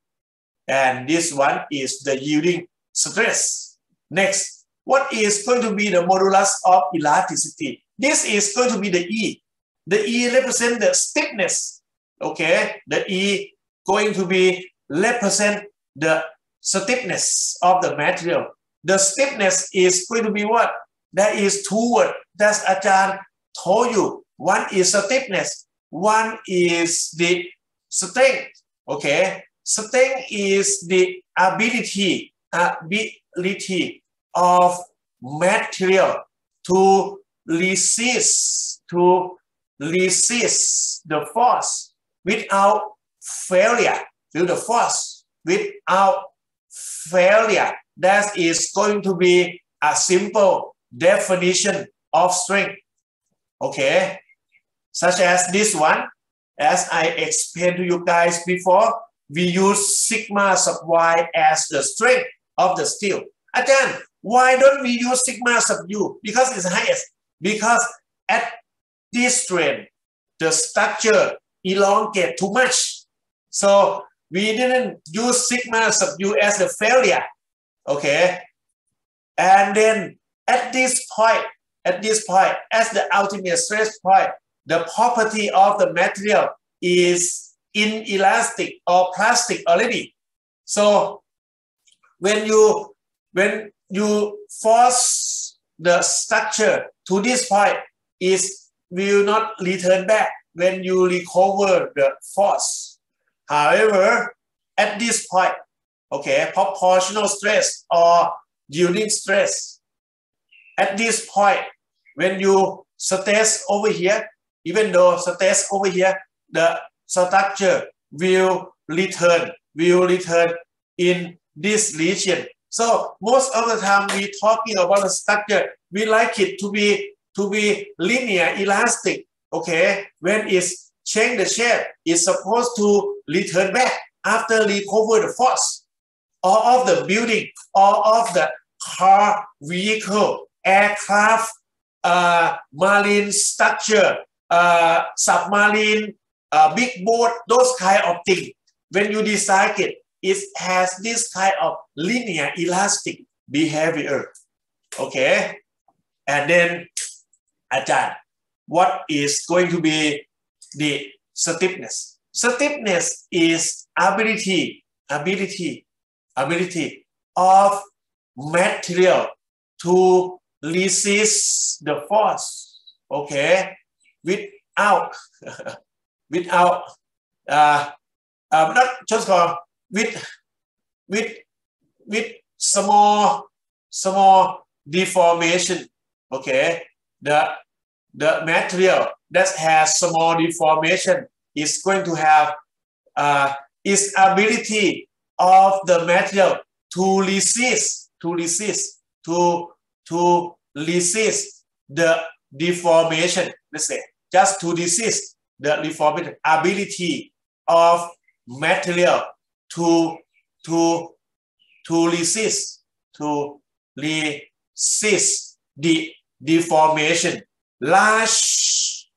And this one is the yielding stress. Next, what is going to be the modulus of elasticity? This is going to be the E. The E represent the stiffness. Okay, the E going to be represent the stiffness of the material. The stiffness is going to be what? That is two words. That's Ajahn told you. One is the stiffness. One is the strength. Okay. Strength is the ability, ability of material to resist, to resist the force without failure, to the force without failure. That is going to be a simple definition of strength. Okay, such as this one, as I explained to you guys before, we use sigma sub y as the strength of the steel. Again, why don't we use sigma sub u? Because it's highest. Because at this strain, the structure elongate too much. So we didn't use sigma sub u as the failure. Okay. And then at this point, at this point, as the ultimate stress point, the property of the material is inelastic or plastic already. So when you when you force the structure to this point, is will not return back when you recover the force. However, at this point, okay, proportional stress or yielding stress, at this point, when you stress over here, even though stress over here, the structure will return, will return in this region. So most of the time we talking about the structure, we like it to be to be linear, elastic. Okay, when it's change the shape, it's supposed to return back after recover the force or of the building or of the car vehicle, aircraft, uh, marine structure, uh, submarine, uh, big boat, those kind of things. When you design it, it has this kind of linear elastic behavior. Okay, and then Ajahn, what is going to be the stiffness? Stiffness is ability, ability, ability of material to resist the force. Okay, without, without, uh, uh, not just for with, with, with small, small deformation. Okay, the the material that has small deformation is going to have uh, its ability of the material to resist, to resist, to, to resist the deformation, let's say, just to resist the deformation, ability of material to, to, to resist, to resist the deformation large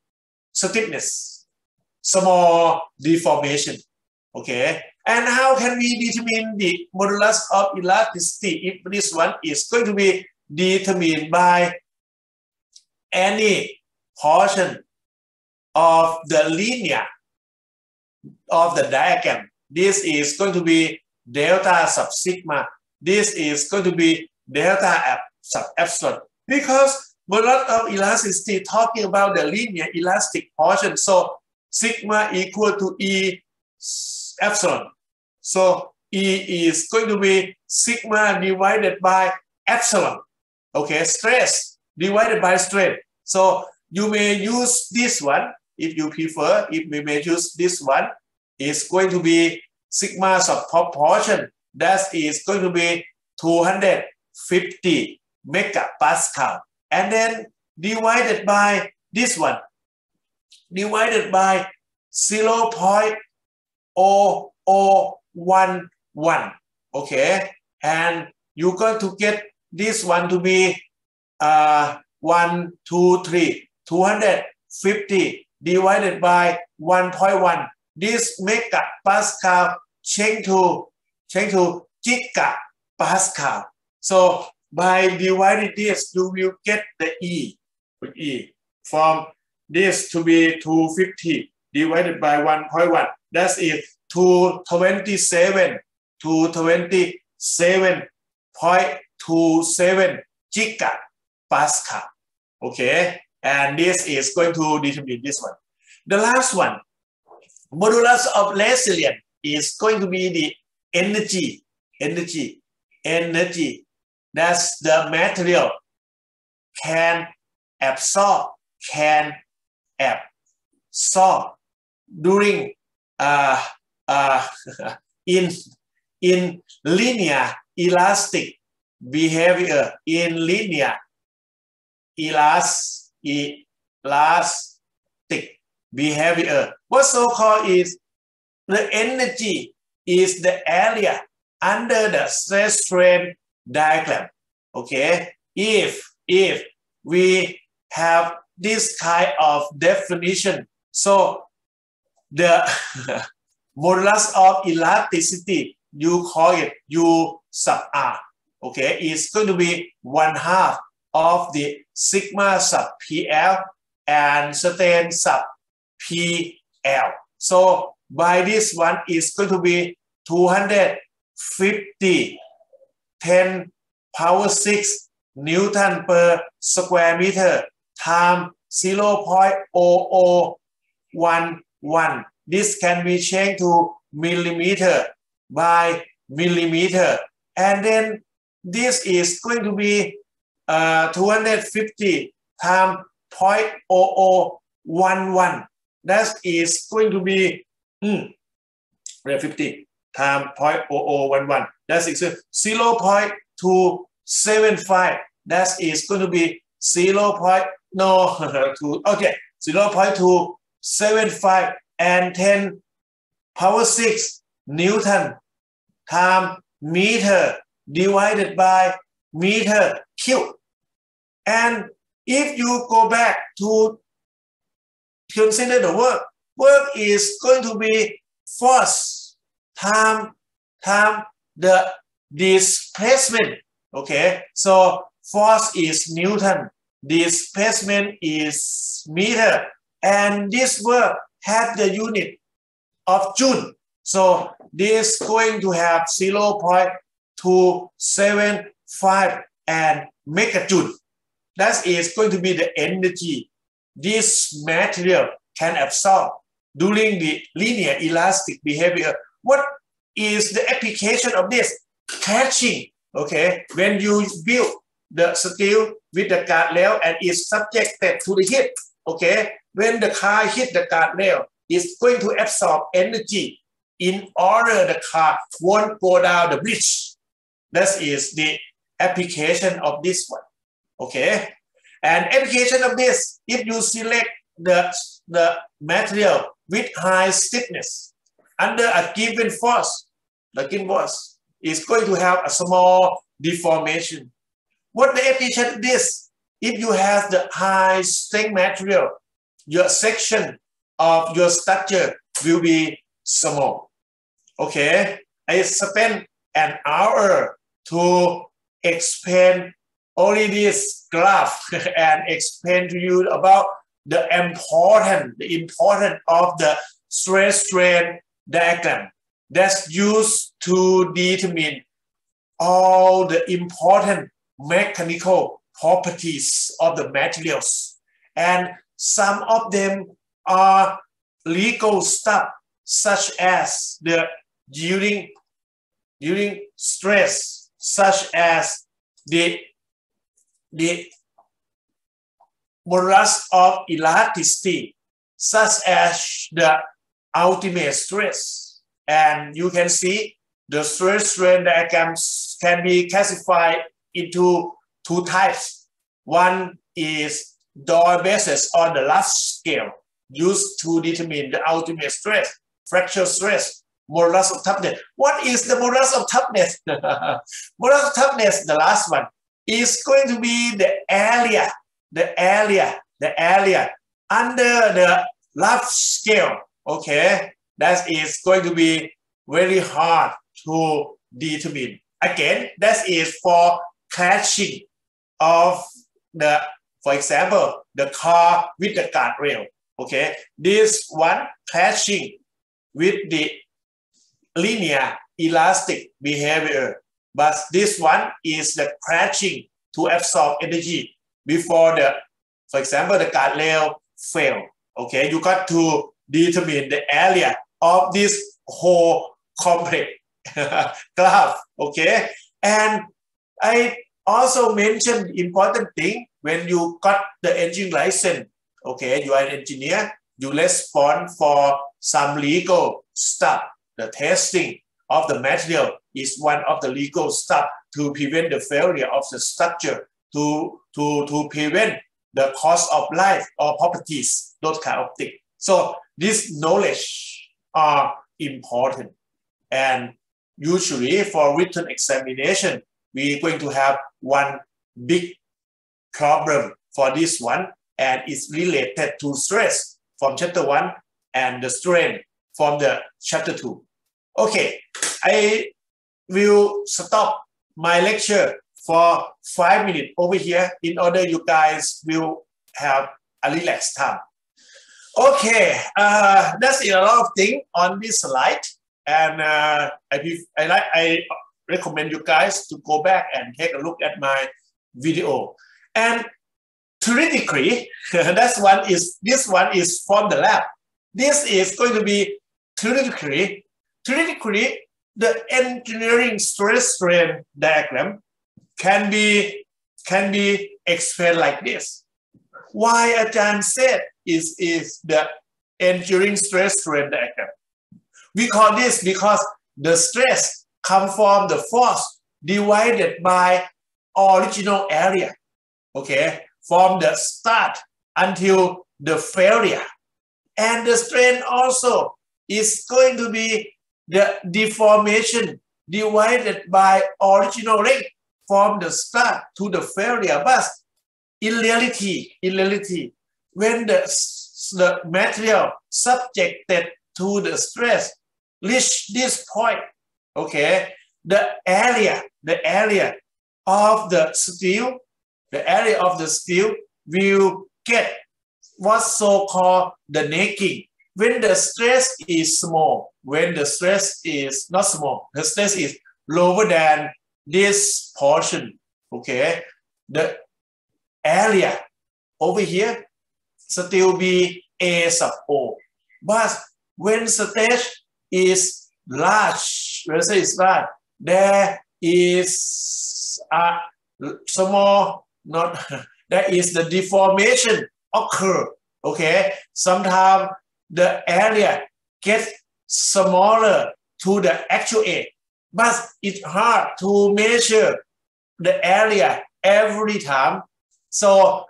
stiffness, small deformation. Okay, and how can we determine the modulus of elasticity if this one is going to be determined by any portion of the linear of the diagram. This is going to be delta sub sigma. This is going to be delta sub epsilon because but lot of elasticity talking about the linear elastic portion. So sigma equal to E epsilon. So E is going to be sigma divided by epsilon. Okay, stress divided by strain. So you may use this one if you prefer. If we may use this one, it's going to be sigma sub proportion. That is going to be 250 megapascal and then divided by this one, divided by 0 0.0011, okay? And you're going to get this one to be uh, 1, 2, 3, 250 divided by 1.1, this megapascal change to change to gigapascal. So by dividing this, you will get the E, E from this to be 250 divided by 1.1. That is 227 to 27.27 gigapascal. Okay, and this is going to determine this one. The last one, modulus of resilience is going to be the energy, energy, energy. That's the material can absorb, can absorb during uh, uh, in in linear elastic behavior in linear elas, elastic behavior. What so-called is the energy is the area under the stress strain diagram. Okay, if if we have this kind of definition, so the modulus of elasticity, you call it U sub R. Okay, is going to be one half of the sigma sub PL and strain sub PL. So by this one is going to be 250 10 power 6 Newton per square meter time 0.0011. This can be changed to millimeter by millimeter. And then this is going to be uh, 250 times 0.0011. That is going to be mm, 50 times 0.0011. That is 0.275. That is going to be 0. no, two, okay, 0.275 and 10 power 6 Newton time meter divided by meter cube. And if you go back to consider the work, work is going to be force time, time the displacement. Okay, so force is Newton, displacement is meter, and this work had the unit of Joule. So this going to have 0.275 and megajoule. That is going to be the energy this material can absorb during the linear elastic behavior. What is the application of this? Catching, okay? When you build the steel with the guardrail and is subjected to the heat, okay? When the car hit the guardrail, it's going to absorb energy in order the car won't go down the bridge. That is the application of this one. Okay. And application of this, if you select the, the material with high stiffness under a given force, the force is going to have a small deformation. What the of this? If you have the high strength material, your section of your structure will be small. Okay, I spent an hour to explain only this graph and explain to you about the important, the importance of the stress strain diagram that's used to determine all the important mechanical properties of the materials. And some of them are legal stuff such as the during during stress such as the the modulus of elasticity such as the ultimate stress and you can see the stress strain diagrams can be classified into two types one is Doi basis on the large scale used to determine the ultimate stress fracture stress modulus of toughness. What is the modulus of toughness? modulus of toughness, the last one, is going to be the area, the area, the area under the large scale, okay? That is going to be very hard to determine. Again, that is for clashing of the, for example, the car with the guardrail. Okay, this one clashing with the linear elastic behavior, but this one is the crashing to absorb energy before the, for example, the guardrail fail. Okay, you got to determine the area of this whole complex graph. Okay, and I also mentioned important thing when you got the engine license. Okay, you are an engineer. You respond for some legal stuff. The testing of the material is one of the legal stuff to prevent the failure of the structure, to, to, to prevent the cost of life or properties, those kind of things. So this knowledge are important. And usually for written examination, we're going to have one big problem for this one, and it's related to stress from chapter one and the strain from the chapter two. Okay, I will stop my lecture for five minutes over here in order you guys will have a relaxed time. Okay, uh, that's a lot of things on this slide. And uh, I, I, like, I recommend you guys to go back and take a look at my video. And theoretically, one is, this one is from the lab. This is going to be theoretically, theoretically, the engineering stress strain diagram can be, can be explained like this. Why Ajahn said is, is the engineering stress diagram. We call this because the stress come from the force divided by original area. Okay, from the start until the failure. And the strain also is going to be the deformation divided by original length from the start to the failure. But in reality, in reality, when the, the material subjected to the stress reach this point, okay, the area, the area of the steel, the area of the steel will get what's so-called the necking. When the stress is small, when the stress is not small, the stress is lower than this portion, okay, the area over here still be A sub O. But when the stage is large, when say is large, there is a small, not, there is the deformation occur, okay? Sometimes the area gets smaller to the actual A, but it's hard to measure the area every time. So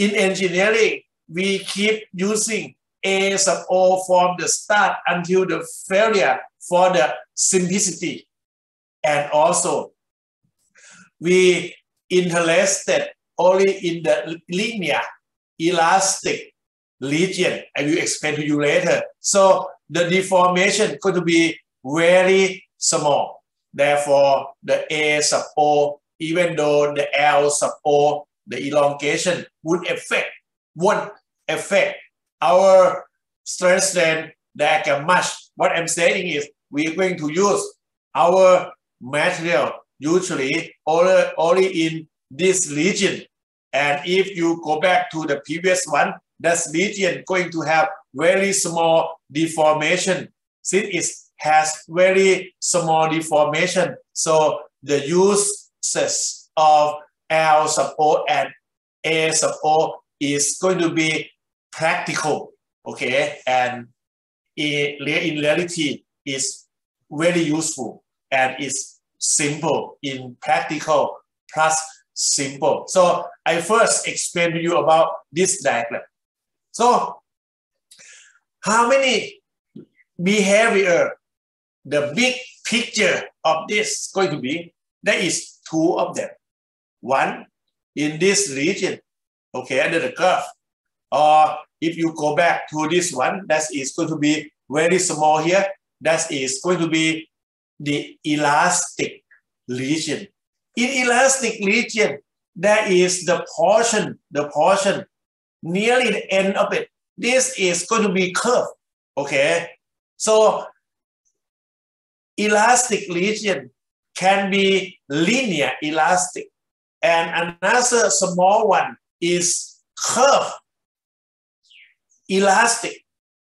in engineering, we keep using A sub O from the start until the failure for the simplicity. And also, we interested only in the linear elastic region. I will explain to you later. So the deformation could be very small. Therefore, the A sub O, even though the L sub O, the elongation would affect, won't affect our stress strain diagram much. What I'm saying is we're going to use our material usually only, only in this region. And if you go back to the previous one, that region going to have very small deformation since it has very small deformation. So the uses of L O and A O is going to be practical, okay? And in reality is very useful and it's simple in practical plus simple. So I first explain to you about this diagram. So how many behavior, the big picture of this going to be, there is two of them. One in this region, okay, under the curve. Or if you go back to this one, that is going to be very small here. That is going to be the elastic region. In elastic region, there is the portion, the portion nearly the end of it. This is going to be curved. Okay. So elastic region can be linear elastic and another small one is curved elastic.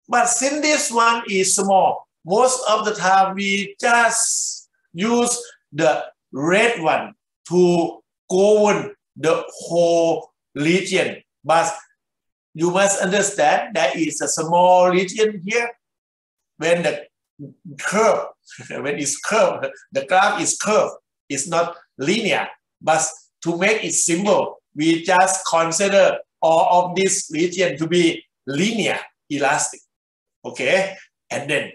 But since this one is small, most of the time we just use the red one to govern the whole region. But you must understand there is a small region here. When the curve, when it's curved, the graph is curved, it's not linear. But to make it simple, we just consider all of this region to be linear elastic. Okay, and then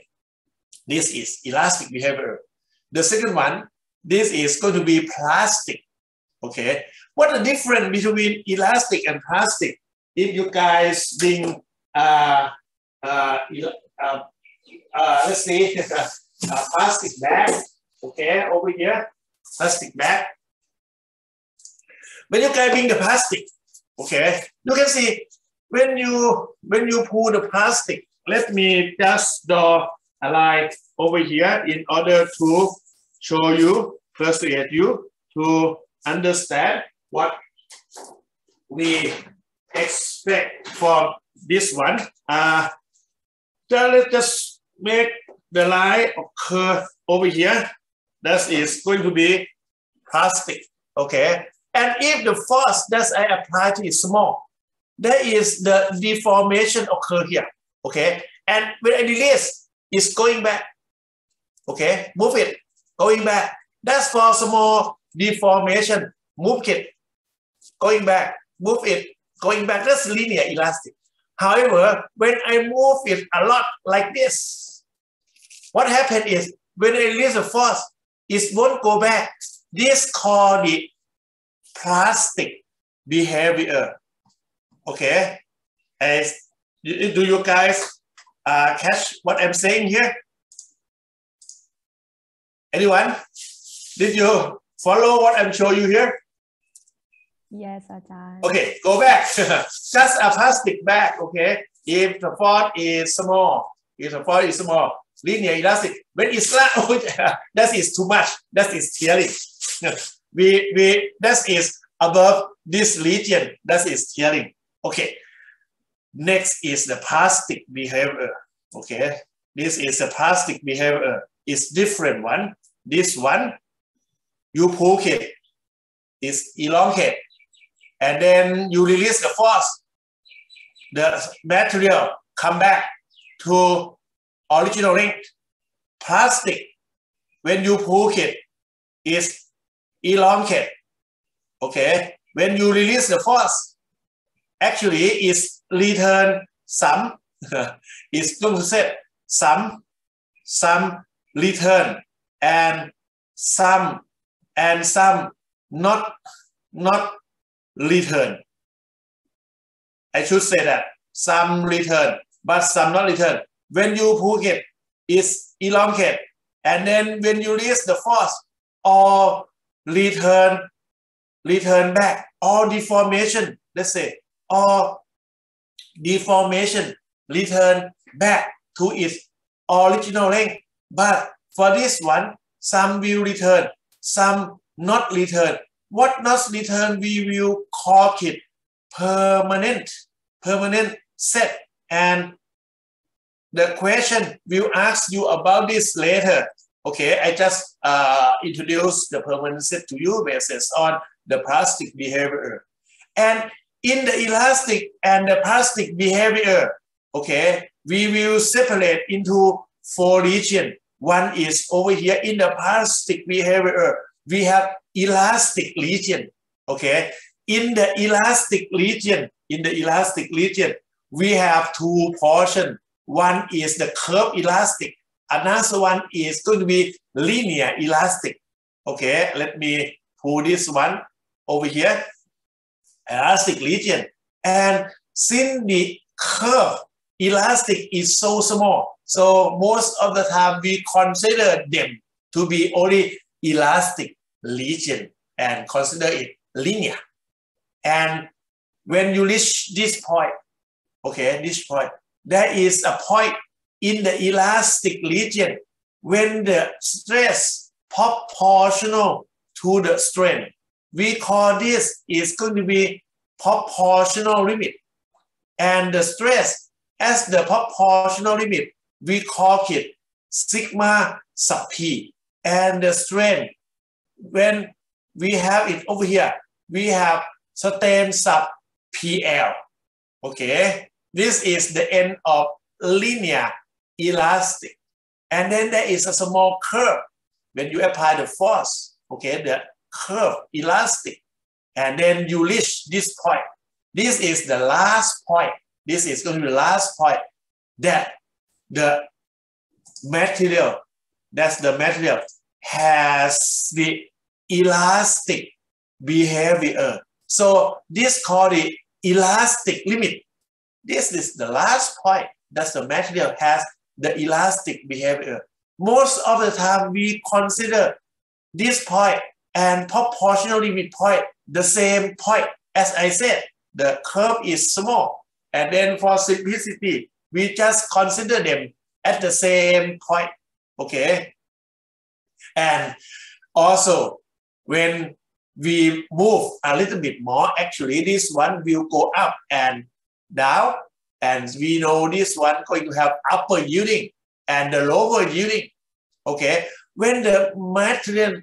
this is elastic behavior. The second one, this is going to be plastic. Okay, what the difference between elastic and plastic? If you guys bring uh, uh, uh, uh, let's say a plastic bag, okay, over here, plastic bag. When you're grabbing the plastic, okay, you can see when you when you pull the plastic, let me just draw a line over here in order to show you, persuade you to understand what we expect from this one. Uh, then let's just make the line occur over here. That is going to be plastic, okay? And if the force that I apply to is small, there is the deformation occur here, okay? And when I release, it's going back, okay? Move it, going back. That's for small deformation, move it, going back, move it, going back. That's linear elastic. However, when I move it a lot like this, what happened is when I release the force, it won't go back. This called the plastic behavior. Okay, As, do you guys uh, catch what I'm saying here? Anyone? Did you follow what I'm showing you here? Yes, I Ajahn. Okay, go back. Just a plastic bag, okay? If the font is small, if the font is small, linear elastic. When it's oh, that is too much. That is tearing. we, we, that is above this region. That is tearing. Okay. Next is the plastic behavior. Okay. This is a plastic behavior. It's different one. This one, you poke it, it's elongate. And then you release the force. The material come back to original length. Plastic, when you poke it, is elongate. Okay. When you release the force, actually is return some is going to say some some return and some and some not not return I should say that some return but some not return when you pull it is elongate and then when you release the force or return return back or deformation let's say or deformation return back to its original length. But for this one, some will return, some not return. What not return, we will call it permanent, permanent set. And the question will ask you about this later. Okay, I just uh, introduced the permanent set to you based on the plastic behavior. And in the elastic and the plastic behavior, okay, we will separate into four regions. One is over here in the plastic behavior. We have elastic region, okay. In the elastic region, in the elastic region, we have two portions. One is the curve elastic. Another one is going to be linear elastic. Okay, let me pull this one over here elastic region. And since the curve elastic is so small, So most of the time we consider them to be only elastic region and consider it linear. And when you reach this point, okay, this point, there is a point in the elastic region when the stress proportional to the strain. We call this is going to be proportional limit. And the stress as the proportional limit, we call it sigma sub p. And the strain, when we have it over here, we have strain sub PL. Okay, this is the end of linear elastic. And then there is a small curve when you apply the force, okay, the curve elastic. And then you reach this point. This is the last point. This is going to be the last point that the material, that's the material, has the elastic behavior. So this called the elastic limit. This is the last point that the material has the elastic behavior. Most of the time we consider this point and proportional limit point the same point. As I said, the curve is small. And then for simplicity, we just consider them at the same point. Okay. And also, when we move a little bit more, actually, this one will go up and down. And we know this one going to have upper yielding and the lower yielding. Okay. When the material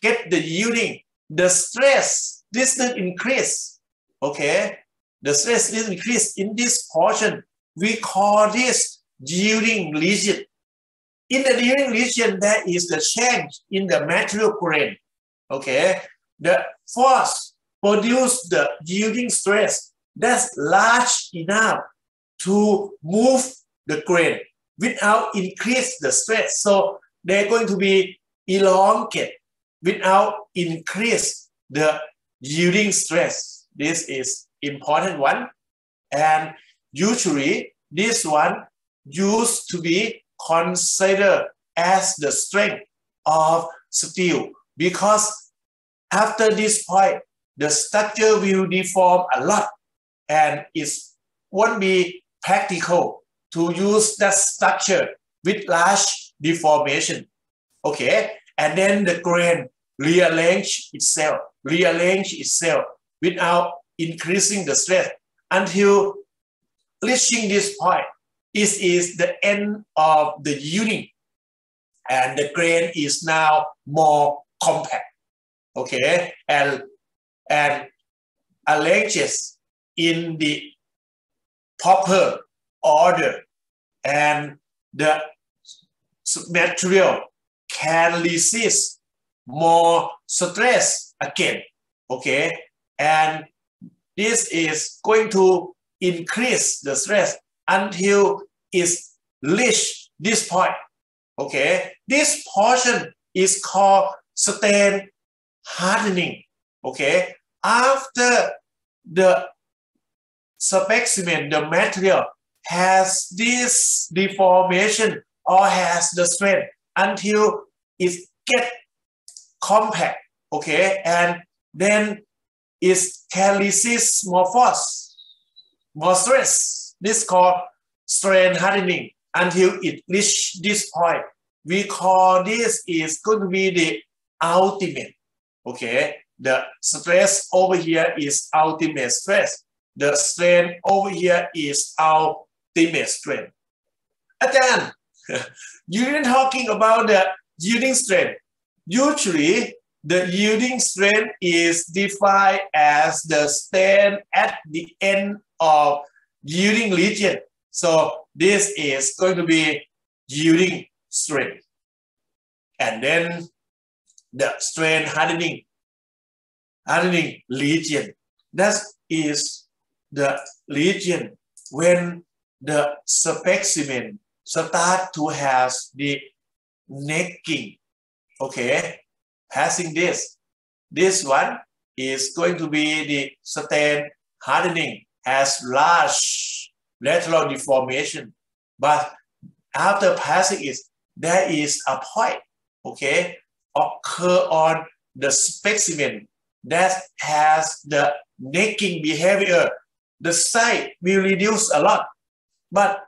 get the yielding, the stress didn't increase. Okay. The stress is increased in this portion. We call this yielding region. In the yielding region, there is the change in the material current. Okay. The force produce the yielding stress that's large enough to move the grain without increase the stress. So they're going to be elongated without increase the yielding stress. This is important one. And usually this one used to be considered as the strength of steel because after this point, the structure will deform a lot and it won't be practical to use that structure with large deformation. Okay, and then the grain rearrange itself, rearrange itself without increasing the stress until reaching this point. It is the end of the yielding and the grain is now more compact. Okay, and and arranges in the proper order and the material can resist more stress again okay? And this is going to increase the stress until it's reach this point okay? This portion is called strain hardening okay? After the specimen, the material has this deformation or has the strength until it get compact, okay, and then it can more force, more stress. This called strain hardening until it reach this point. We call this is going to be the ultimate, okay. The stress over here is ultimate stress the strain over here is our ultimate strain. Again, you didn't talking about the yielding strain. Usually, the yielding strain is defined as the strain at the end of yielding region. So this is going to be yielding strain. And then the strain hardening, hardening region. That is the region when the specimen start to have the necking, okay, passing this. This one is going to be the strain hardening, has large lateral deformation, but after passing it, there is a point, okay, occur on the specimen that has the necking behavior. The site will reduce a lot, but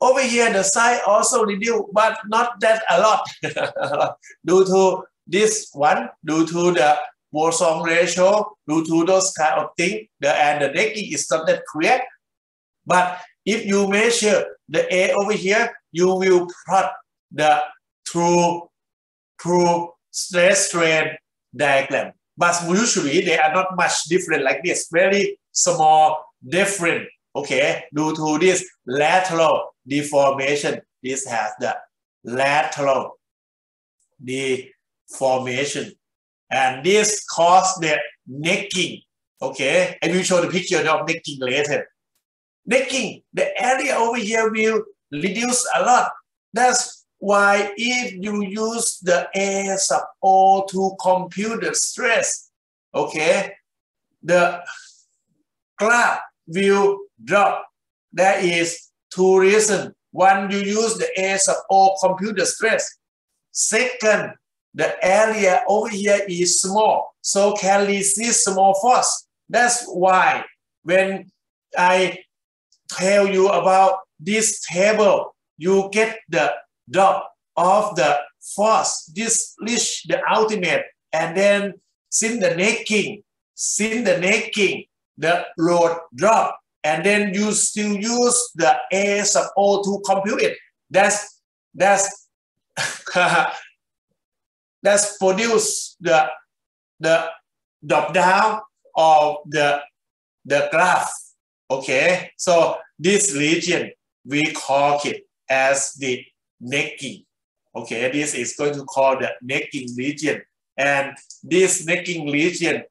over here the site also reduce, but not that a lot, due to this one, due to the Poisson ratio, due to those kind of things, the and the necking is not that correct. But if you measure the A over here, you will plot the true, true stress strain diagram. But usually they are not much different like this, very small different, okay, due to this lateral deformation. This has the lateral deformation. And this cause the necking, okay? I will show the picture of necking later. Necking, the area over here will reduce a lot. That's why if you use the A sub O to compute the stress, okay, the graph will drop. There is two reasons. One, you use the A sub O compute the stress. Second, the area over here is small, so can resist small force. That's why when I tell you about this table, you get the drop of the force, this reach the ultimate, and then since the necking, since the necking, the load drop, and then you still use the A sub O to compute it. That's that's that's produce the the drop down of the the graph. Okay, so this region we call it as the necking. Okay, this is going to call the necking region, and this necking region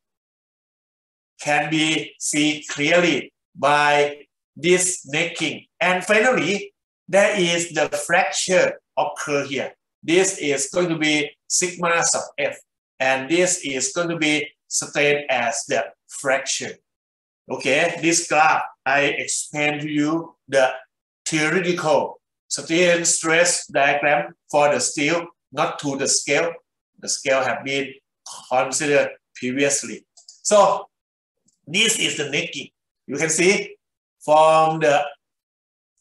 can be seen clearly by this necking. And finally, there is the fracture occur here. This is going to be sigma sub f, and this is going to be stated as the fracture. Okay, this graph, I explained to you the theoretical strain stress diagram for the steel, not to the scale. The scale have been considered previously. So this is the necking. You can see from the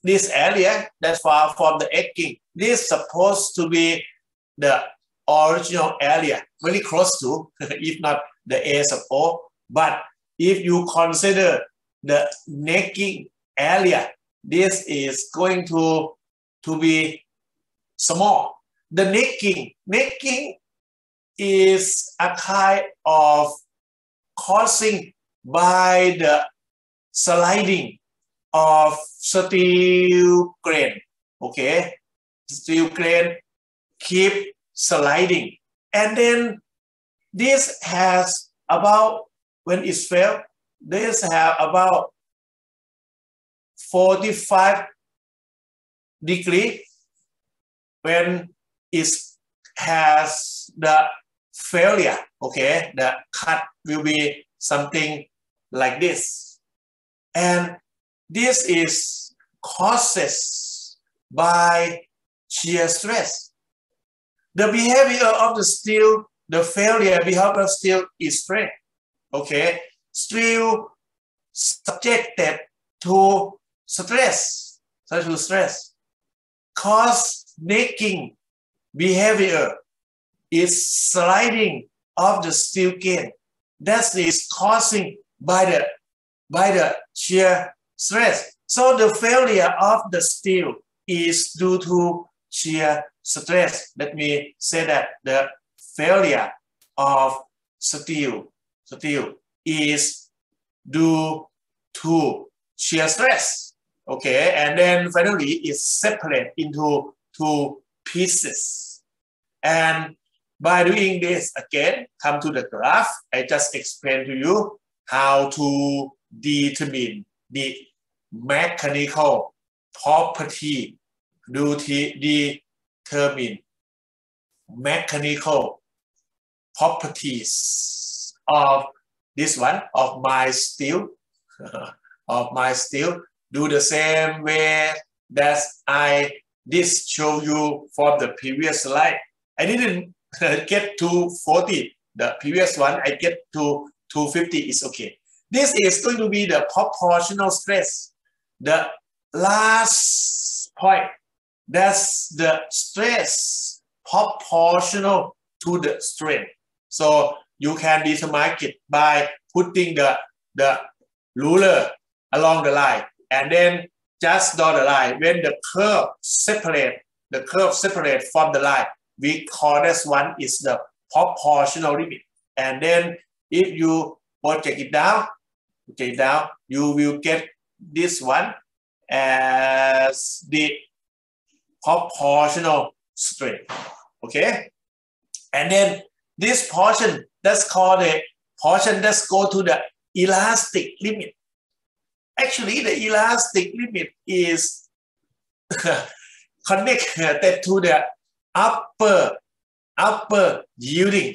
this area that's far from the edging. This is supposed to be the original area, very close to, if not the A sub O. But if you consider the necking area, this is going to, to be small. The necking, necking is a kind of causing by the sliding of steel grain. Okay, steel grain keep sliding. And then this has about, when it's fell, this have about 45 degree when it has the failure, okay, the cut will be something like this. And this is causes by shear stress. The behavior of the steel, the failure behavior of steel is strength. Okay, steel subjected to stress, such as stress, cause necking behavior is sliding of the steel grain. That is causing by the by the shear stress. So the failure of the steel is due to shear stress. Let me say that the failure of steel, steel is due to shear stress. Okay, and then finally it's separated into two pieces. And by doing this again, come to the graph. I just explained to you how to determine the mechanical property do determine mechanical properties of this one of my steel of my steel do the same way that I this show you from the previous slide. I didn't get to 40. The previous one, I get to 250 is okay. This is going to be the proportional stress. The last point, that's the stress proportional to the strain. So you can determine it by putting the, the ruler along the line and then just draw the line. When the curve separate, the curve separate from the line, we call this one is the proportional limit. And then if you project it down, okay, down, you will get this one as the proportional strain. Okay? And then this portion, that's called the portion that's go to the elastic limit. Actually, the elastic limit is connected to the upper upper yielding.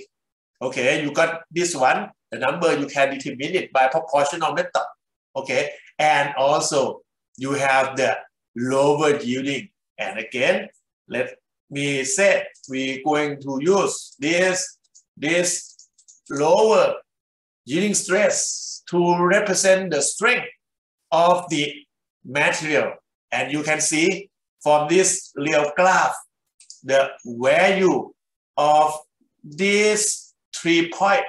Okay, you got this one, the number you can determine it by proportional method. Okay, and also you have the lower yielding. And again, let me say we're going to use this this lower yielding stress to represent the strength of the material. And you can see from this real graph, the value of these three points,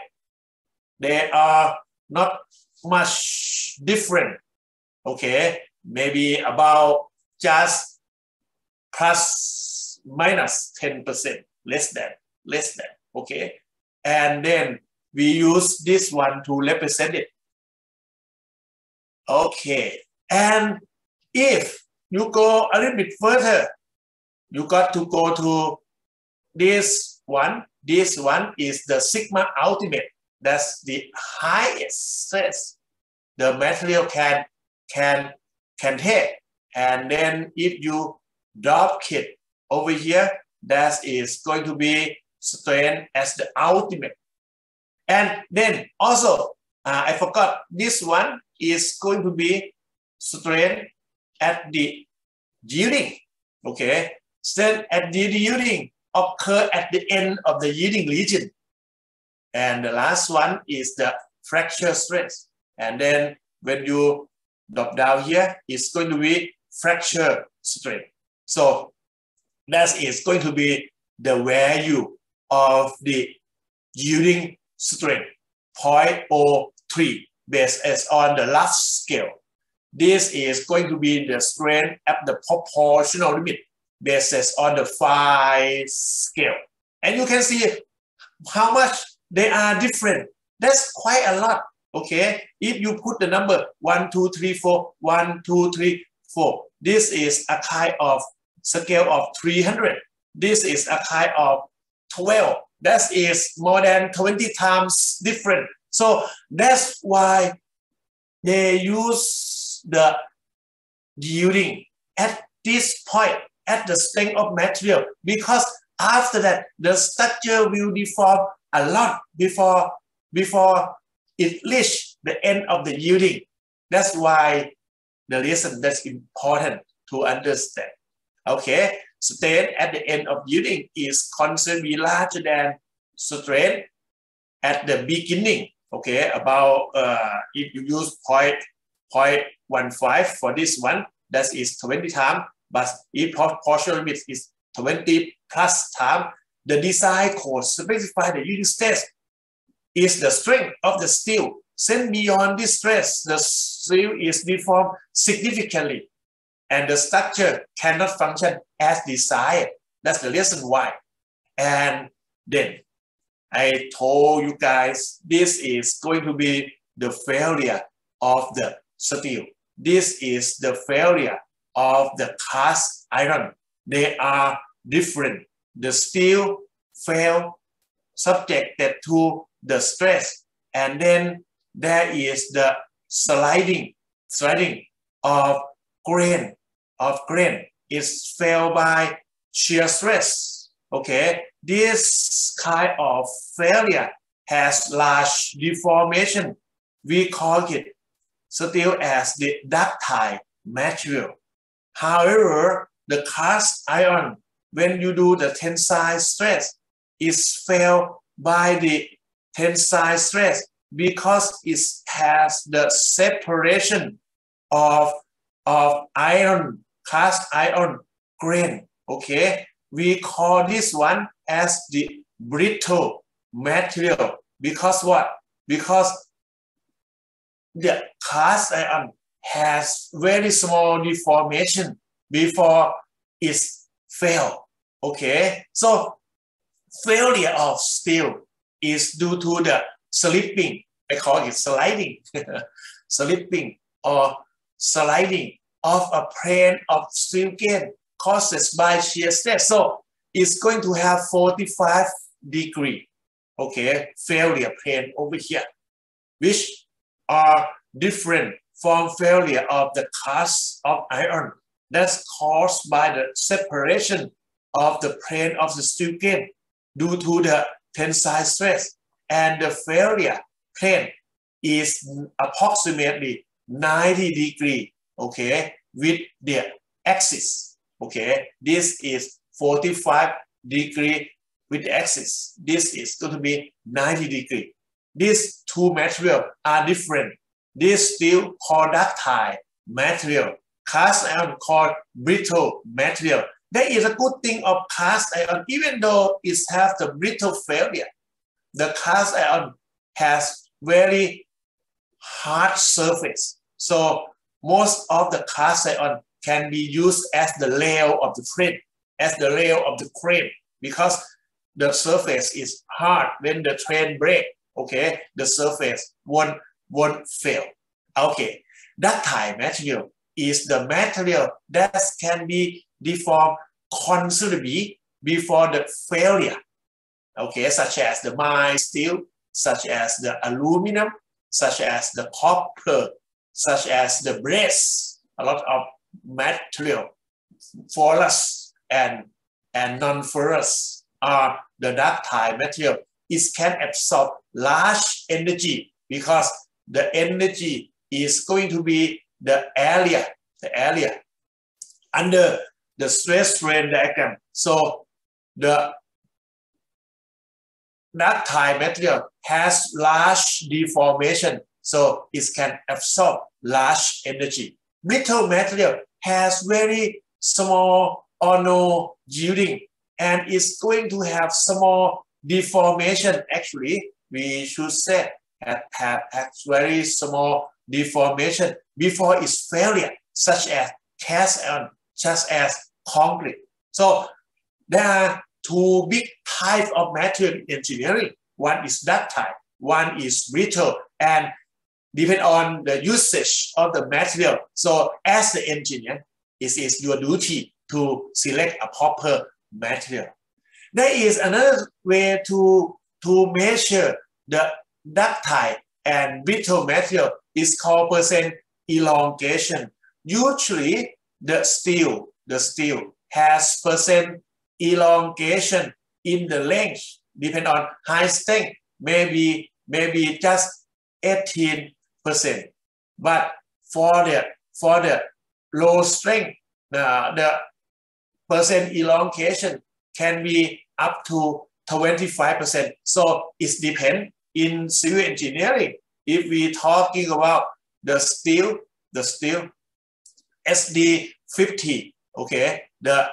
they are not much different. Okay, maybe about just plus minus 10%, less than, less than, okay? And then we use this one to represent it. Okay, and if you go a little bit further, you got to go to this one. This one is the sigma ultimate. That's the highest stress the material can can can take. And then if you drop it over here, that is going to be strain as the ultimate. And then also, uh, I forgot this one is going to be strain at the yielding. Okay, strain at the yielding occur at the end of the yielding region. And the last one is the fracture stress. And then when you drop down here, it's going to be fracture strain. So that is going to be the value of the yielding strength 0.03 based on the last scale. This is going to be the strength at the proportional limit based on the fine scale. And you can see how much they are different. That's quite a lot. Okay, if you put the number 1, 2, 3, 4, 1, 2, 3, 4, this is a kind of scale of 300. This is a kind of 12. That is more than 20 times different. So that's why they use the yielding at this point, at the strength of material, because after that, the structure will deform a lot before, before it reach the end of the yielding. That's why the reason that's important to understand. Okay, strain at the end of yielding is constantly larger than strain at the beginning. Okay, about uh, if you use point, point 0.15 for this one, that is 20 times. But if partial limit is 20 plus time, the design code specify the yielding stress is the strength of the steel. Sent beyond this stress, the steel is deformed significantly and the structure cannot function as desired. That's the reason why. And then I told you guys this is going to be the failure of the steel. This is the failure of the cast iron. They are different. The steel fail subjected to the stress. And then there is the sliding, sliding of grain of grain is felt by shear stress. Okay, this kind of failure has large deformation. We call it still as the ductile material. However, the cast iron, when you do the tensile stress, is failed by the tensile stress because it has the separation of, of iron, cast iron grain. Okay, we call this one as the brittle material because what? Because the cast iron has very small deformation before it's fail. Okay, so failure of steel is due to the slipping. I call it sliding, slipping or sliding of a plane of steel grain caused by shear stress. So it's going to have 45 degree, okay, failure plane over here, which are different from failure of the cast of iron that's caused by the separation of the plane of the steel grain due to the tensile stress. And the failure plane is approximately 90 degree, okay, with the axis, okay. This is 45 degree with the axis. This is going to be 90 degree. These two materials are different. This steel called ductile material, cast iron called brittle material. That is a good thing of cast iron, even though it has the brittle failure. The cast iron has very hard surface. So most of the cast iron can be used as the layer of the frame, as the layer of the crane, because the surface is hard when the train break. Okay, the surface won't won't fail. Okay, that ductile material is the material that can be deformed considerably before the failure. Okay, such as the mild steel, such as the aluminum, such as the copper, such as the brass, a lot of material, ferrous and, and non-ferrous are the ductile material. It can absorb large energy because the energy is going to be the area, the area under the stress strain diagram. So the ductile material has large deformation, so it can absorb large energy. Brittle material has very small or no yielding and is going to have small deformation. Actually, we should say have, has very small deformation before its failure, such as cast iron, such as concrete. So there are two big types of material engineering. One is ductile, one is brittle, and depend on the usage of the material. So as the engineer, it is your duty to select a proper material. There is another way to, to measure the ductile and brittle material is called percent elongation. Usually the steel, the steel has percent elongation in the length, depend on high strength, maybe, maybe just 18 percent. But for the, for the low strength, uh, the percent elongation can be up to 25%. So it depends in civil engineering. If we're talking about the steel, the steel SD50, okay, the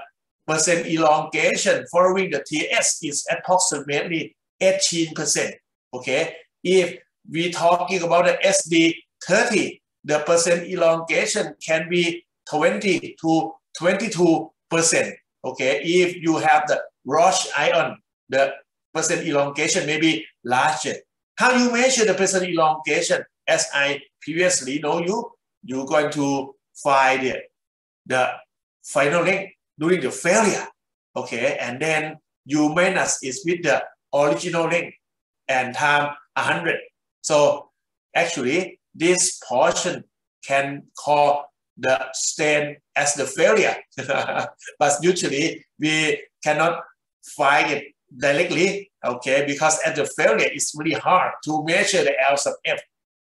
percent elongation following the TS is approximately 18%, okay. If we're talking about the SD30, the percent elongation can be 20 to 22 percent. Okay, if you have the wrought iron, the percent elongation may be larger. How you measure the percent elongation? As I previously know you, you're going to find the, the final length during the failure. Okay, and then you minus is with the original length and time 100. So actually, this portion can call the strain as the failure. but usually we cannot find it directly, okay, because at the failure, it's really hard to measure the L sub F.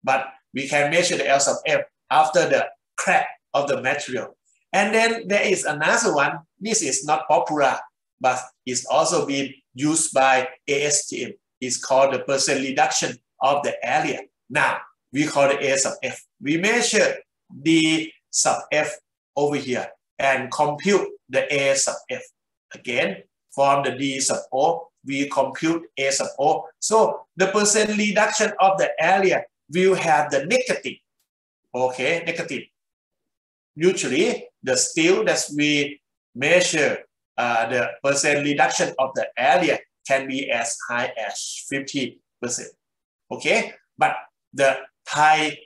But we can measure the L sub F after the crack of the material. And then there is another one. This is not popular, but it's also been used by ASTM. It's called the percent reduction of the area. Now, we call it A sub F. We measure D sub F over here and compute the A sub F. Again, from the D sub O, we compute A sub O. So the percent reduction of the area will have the negative. Okay, negative. Usually, the steel that we measure uh, the percent reduction of the area can be as high as 50%. Okay, but the Thai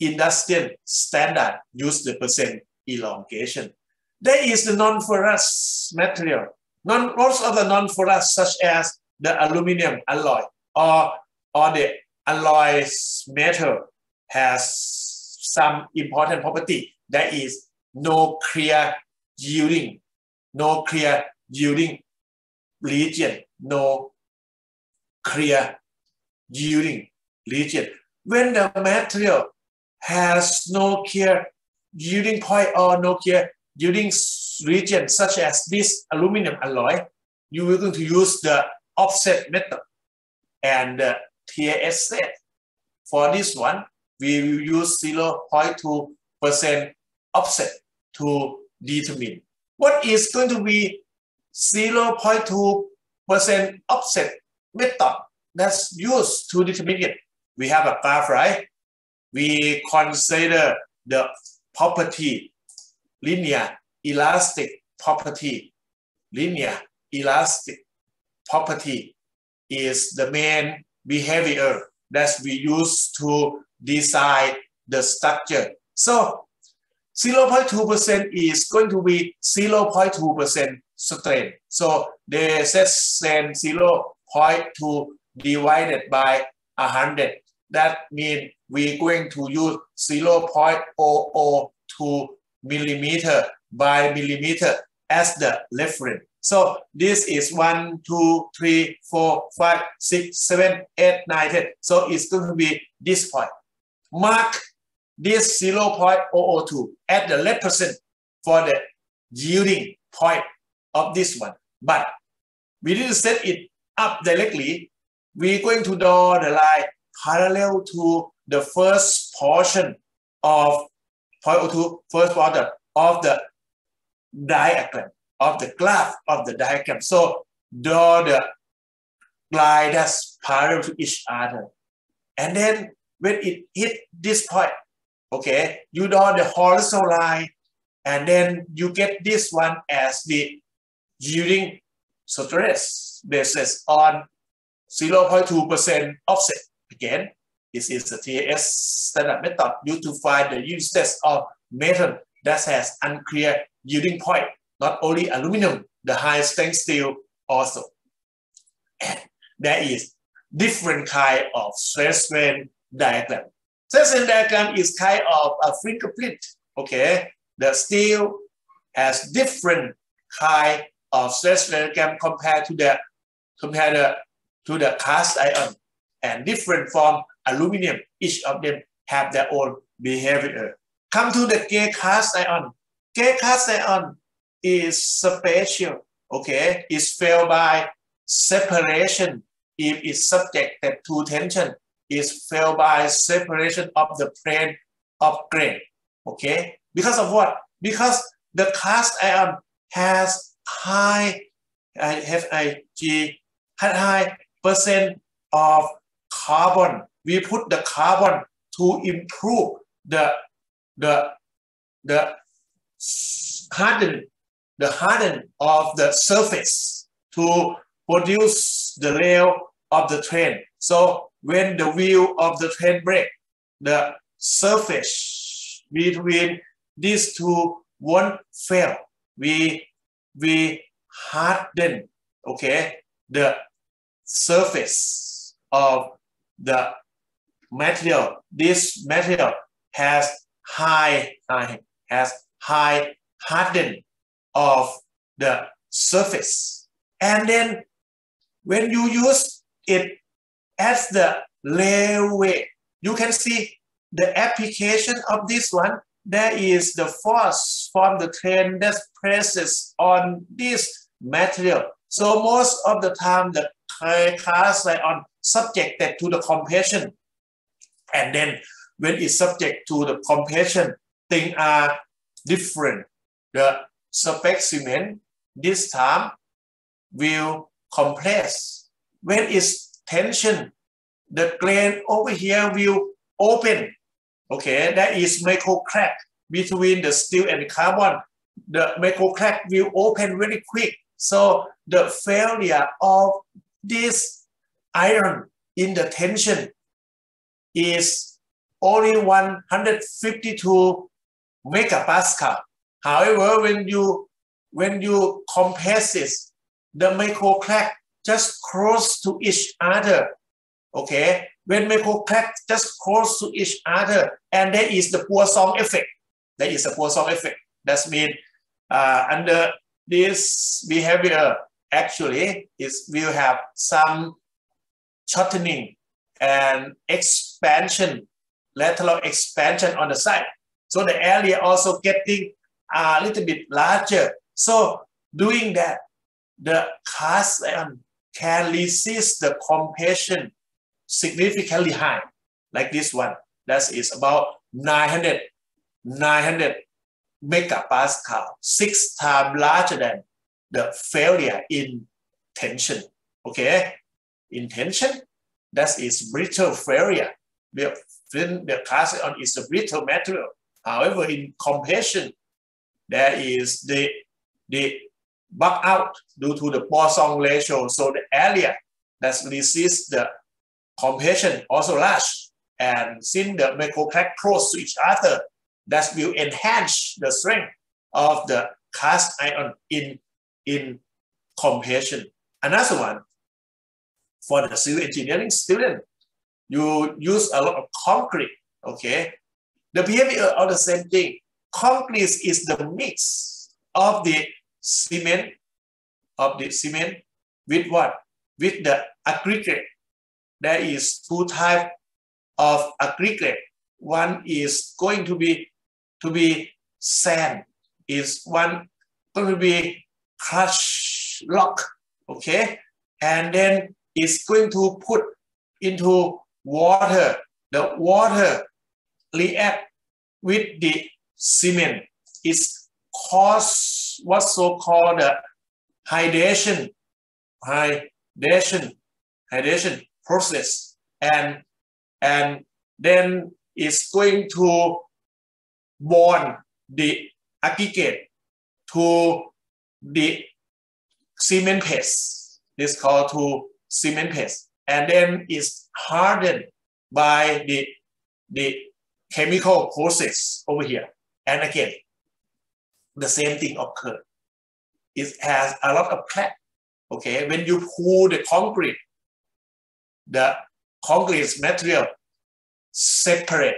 industrial standard use the percent elongation. There is the non-ferrous material. Non, most of the non-ferrous such as the aluminum alloy or, or the alloy metal has some important property. that is no clear yielding, no clear yielding region, no clear yielding region. When the material has no clear yielding point or no clear yielding region, such as this aluminum alloy, you are going to use the offset method and the TAS set. For this one, we will use 0.2% offset to determine. What is going to be 0.2% offset method that's used to determine it? We have a graph, right? We consider the property, linear elastic property, linear elastic property is the main behavior that we use to design the structure. So 0.2% is going to be 0.2% strain. So they set 0.2 divided by 100. That means we're going to use 0.002 millimeter by millimeter as the reference. So this is 1, 2, 3, 4, 5, 6, 7, 8, 9, 10. So it's going to be this point. Mark this 0.002 at the left percent for the yielding point of this one. But we didn't set it up directly. We're going to draw the line parallel to the first portion of 0.02, first order of the diagram, of the graph of the diagram. So draw the that's parallel to each other. And then when it hit this point, okay, you draw the horizontal line, and then you get this one as the yielding stress basis on 0.2% offset. Again, this is the TAS standard method used to find the yield of metal that has unclear yielding point, not only aluminum, the high strength steel also. And there is different kind of stress strain diagram. Stress strain diagram is kind of a fingerprint. Okay, the steel has different kind of stress diagram compared to the compared to, the cast iron and different from aluminum. Each of them have their own behavior. Come to the gray cast iron. Gray cast iron is special. Okay, it's felt by separation if it's subjected to tension It's felt by separation of the plane of grain. Okay, because of what? Because the cast iron has high, I have a G, high percent of carbon. We put the carbon to improve the the the harden the harden of the surface to produce the rail of the train. So when the wheel of the train break, the surface between these two won't fail. We we harden, okay, the surface of the material. This material has high, high has high harden of the surface. And then when you use it as the railway. You can see the application of this one there is the force from the train that presses on this material. So most of the time the cast iron subjected to the compression. And then when it's subject to the compression, things are different. The specimen this time will compress. When it's tension, the grain over here will open. Okay, that is micro crack between the steel and the carbon. The micro crack will open very quick. So the failure of this iron in the tension is only 152 megapascal. However, when you when you compress this, the micro crack just close to each other. Okay, when micro crack just close to each other, and there is the Poisson effect. There is a Poisson effect. That means uh, under this behavior, actually, is will have some shortening and expansion, lateral expansion on the side. So the area also getting a little bit larger. So doing that, the cast iron can resist the compression significantly high, like this one. That is about 900, 900 megapascal, six times larger than the failure in tension. Okay, in tension, that is brittle failure. The, the cast iron is a brittle material. However, in compression, there is the, the buck out due to the Poisson ratio. So the area that resists the compression also large. And since the micro crack close to each other, that will enhance the strength of the cast iron in, in compression. Another one, for the civil engineering student, you use a lot of concrete, okay? The behavior are the same thing. Concrete is the mix of the cement, of the cement with what? With the aggregate. There is two types of aggregate. One is going to be to be sand. Is one going to be crush rock, okay? And then it's going to put into water. The water react with the cement It's cause what's so called the hydration, hydration, hydration process, and and then it's going to bond the aggregate to the cement paste. This called to cement paste, and then it's hardened by the the chemical process over here. And again, the same thing occurred. It has a lot of crack. Okay, when you pour the concrete, the concrete material separate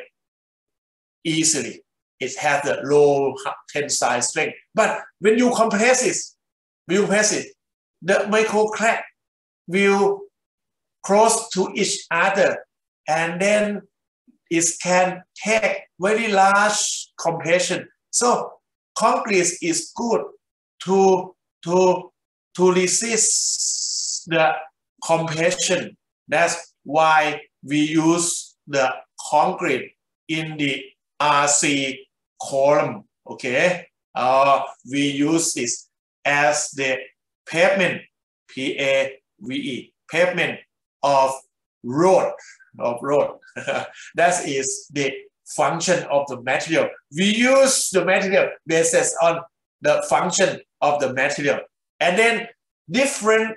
easily. It has the low tensile strength. But when you compress it, when you press it, the micro crack will close to each other and then it can take very large compression. So concrete is good to, to, to resist the compression. That's why we use the concrete in the RC column. Okay, uh, we use this as the pavement, P-A-V-E, pavement of road of road. that is the function of the material. We use the material basis on the function of the material. And then different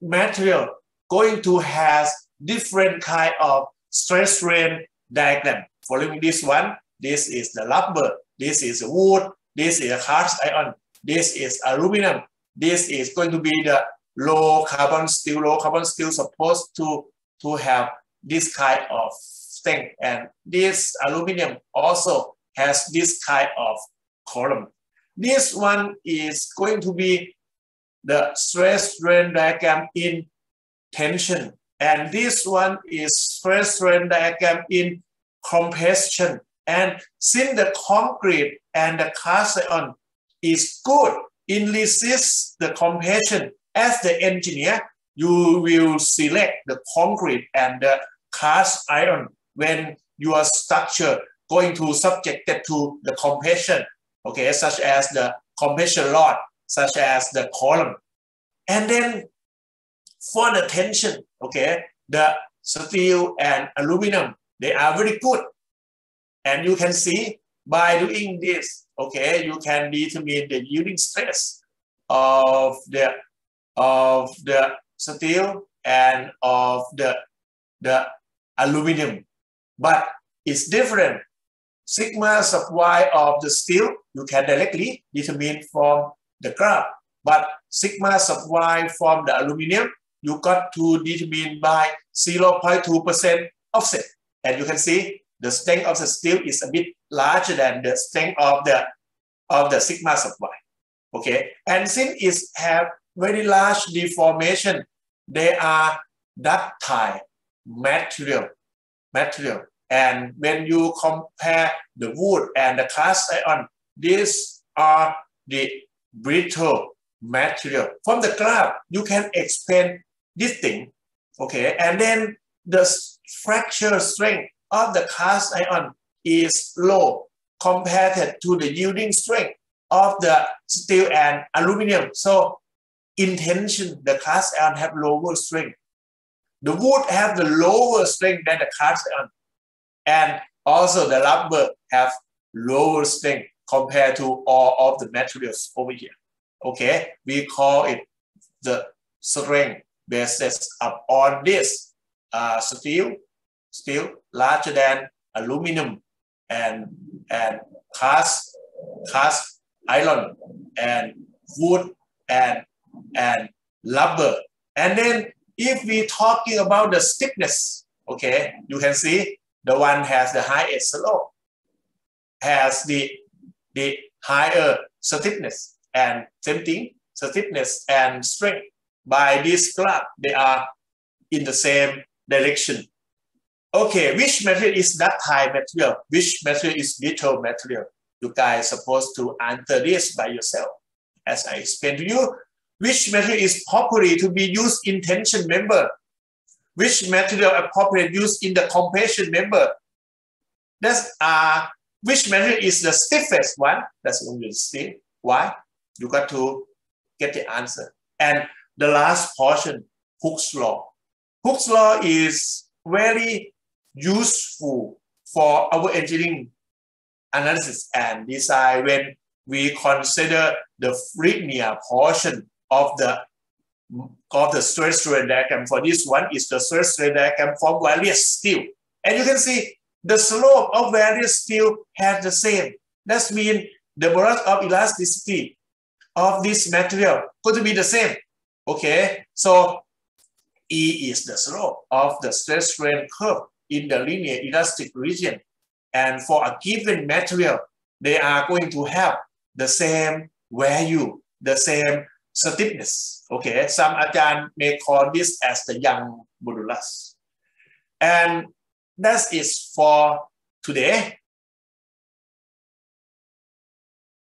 material going to has different kind of stress strain diagram. Following this one, this is the rubber, this is wood, this is a cast iron, this is aluminum, this is going to be the low carbon steel. Low carbon steel supposed to, to have this kind of thing. And this aluminum also has this kind of column. This one is going to be the stress strain diagram in tension. And this one is stress strain diagram in compression. And since the concrete and the cast iron is good in resist the compression, as the engineer, you will select the concrete and the cast iron when your structure going to subjected to the compression, okay, such as the compression rod, such as the column. And then for the tension, okay, the steel and aluminum, they are very good. And you can see by doing this, okay, you can determine the yielding stress of the of the steel and of the the aluminum. But it's different. Sigma sub y of the steel, you can directly determine from the graph. But sigma sub y from the aluminum, you got to determine by 0.2% offset. And you can see the strength of the steel is a bit larger than the strength of the of the sigma sub y. Okay, and since it have very large deformation, they are ductile material material. And when you compare the wood and the cast iron, these are the brittle material. From the graph, you can explain this thing, okay? And then the fracture strength of the cast iron is low compared to the yielding strength of the steel and aluminum. So in tension, the cast iron have lower strength. The wood have the lower strength than the cast iron. And also the rubber have lower strength compared to all of the materials over here. Okay, we call it the strength basis upon this uh, steel, steel larger than aluminum and and cast cast iron and wood and and rubber. And then if we talking about the stiffness, okay, you can see the one has the highest slope, has the, the higher stiffness and same thing, stiffness and strength. By this graph, they are in the same direction. Okay, which material is ductile material? Which material is brittle material? You guys supposed to answer this by yourself. As I explained to you, which material is appropriate to be used in tension member? Which material appropriate used in the compression member? That's uh, which material is the stiffest one? That's only stiff. Why? You got to get the answer. And the last portion, Hooke's law. Hooke's law is very useful for our engineering analysis and design when we consider the linear portion of the of the stress strain diagram. For this one is the stress strain diagram for various steel. And you can see the slope of various steel has the same. That means the modulus of elasticity of this material could be the same. Okay, so E is the slope of the stress strain curve in the linear elastic region. And for a given material, they are going to have the same value, the same stiffness. Okay, some ajahn may call this as the Young modulus. And that is for today.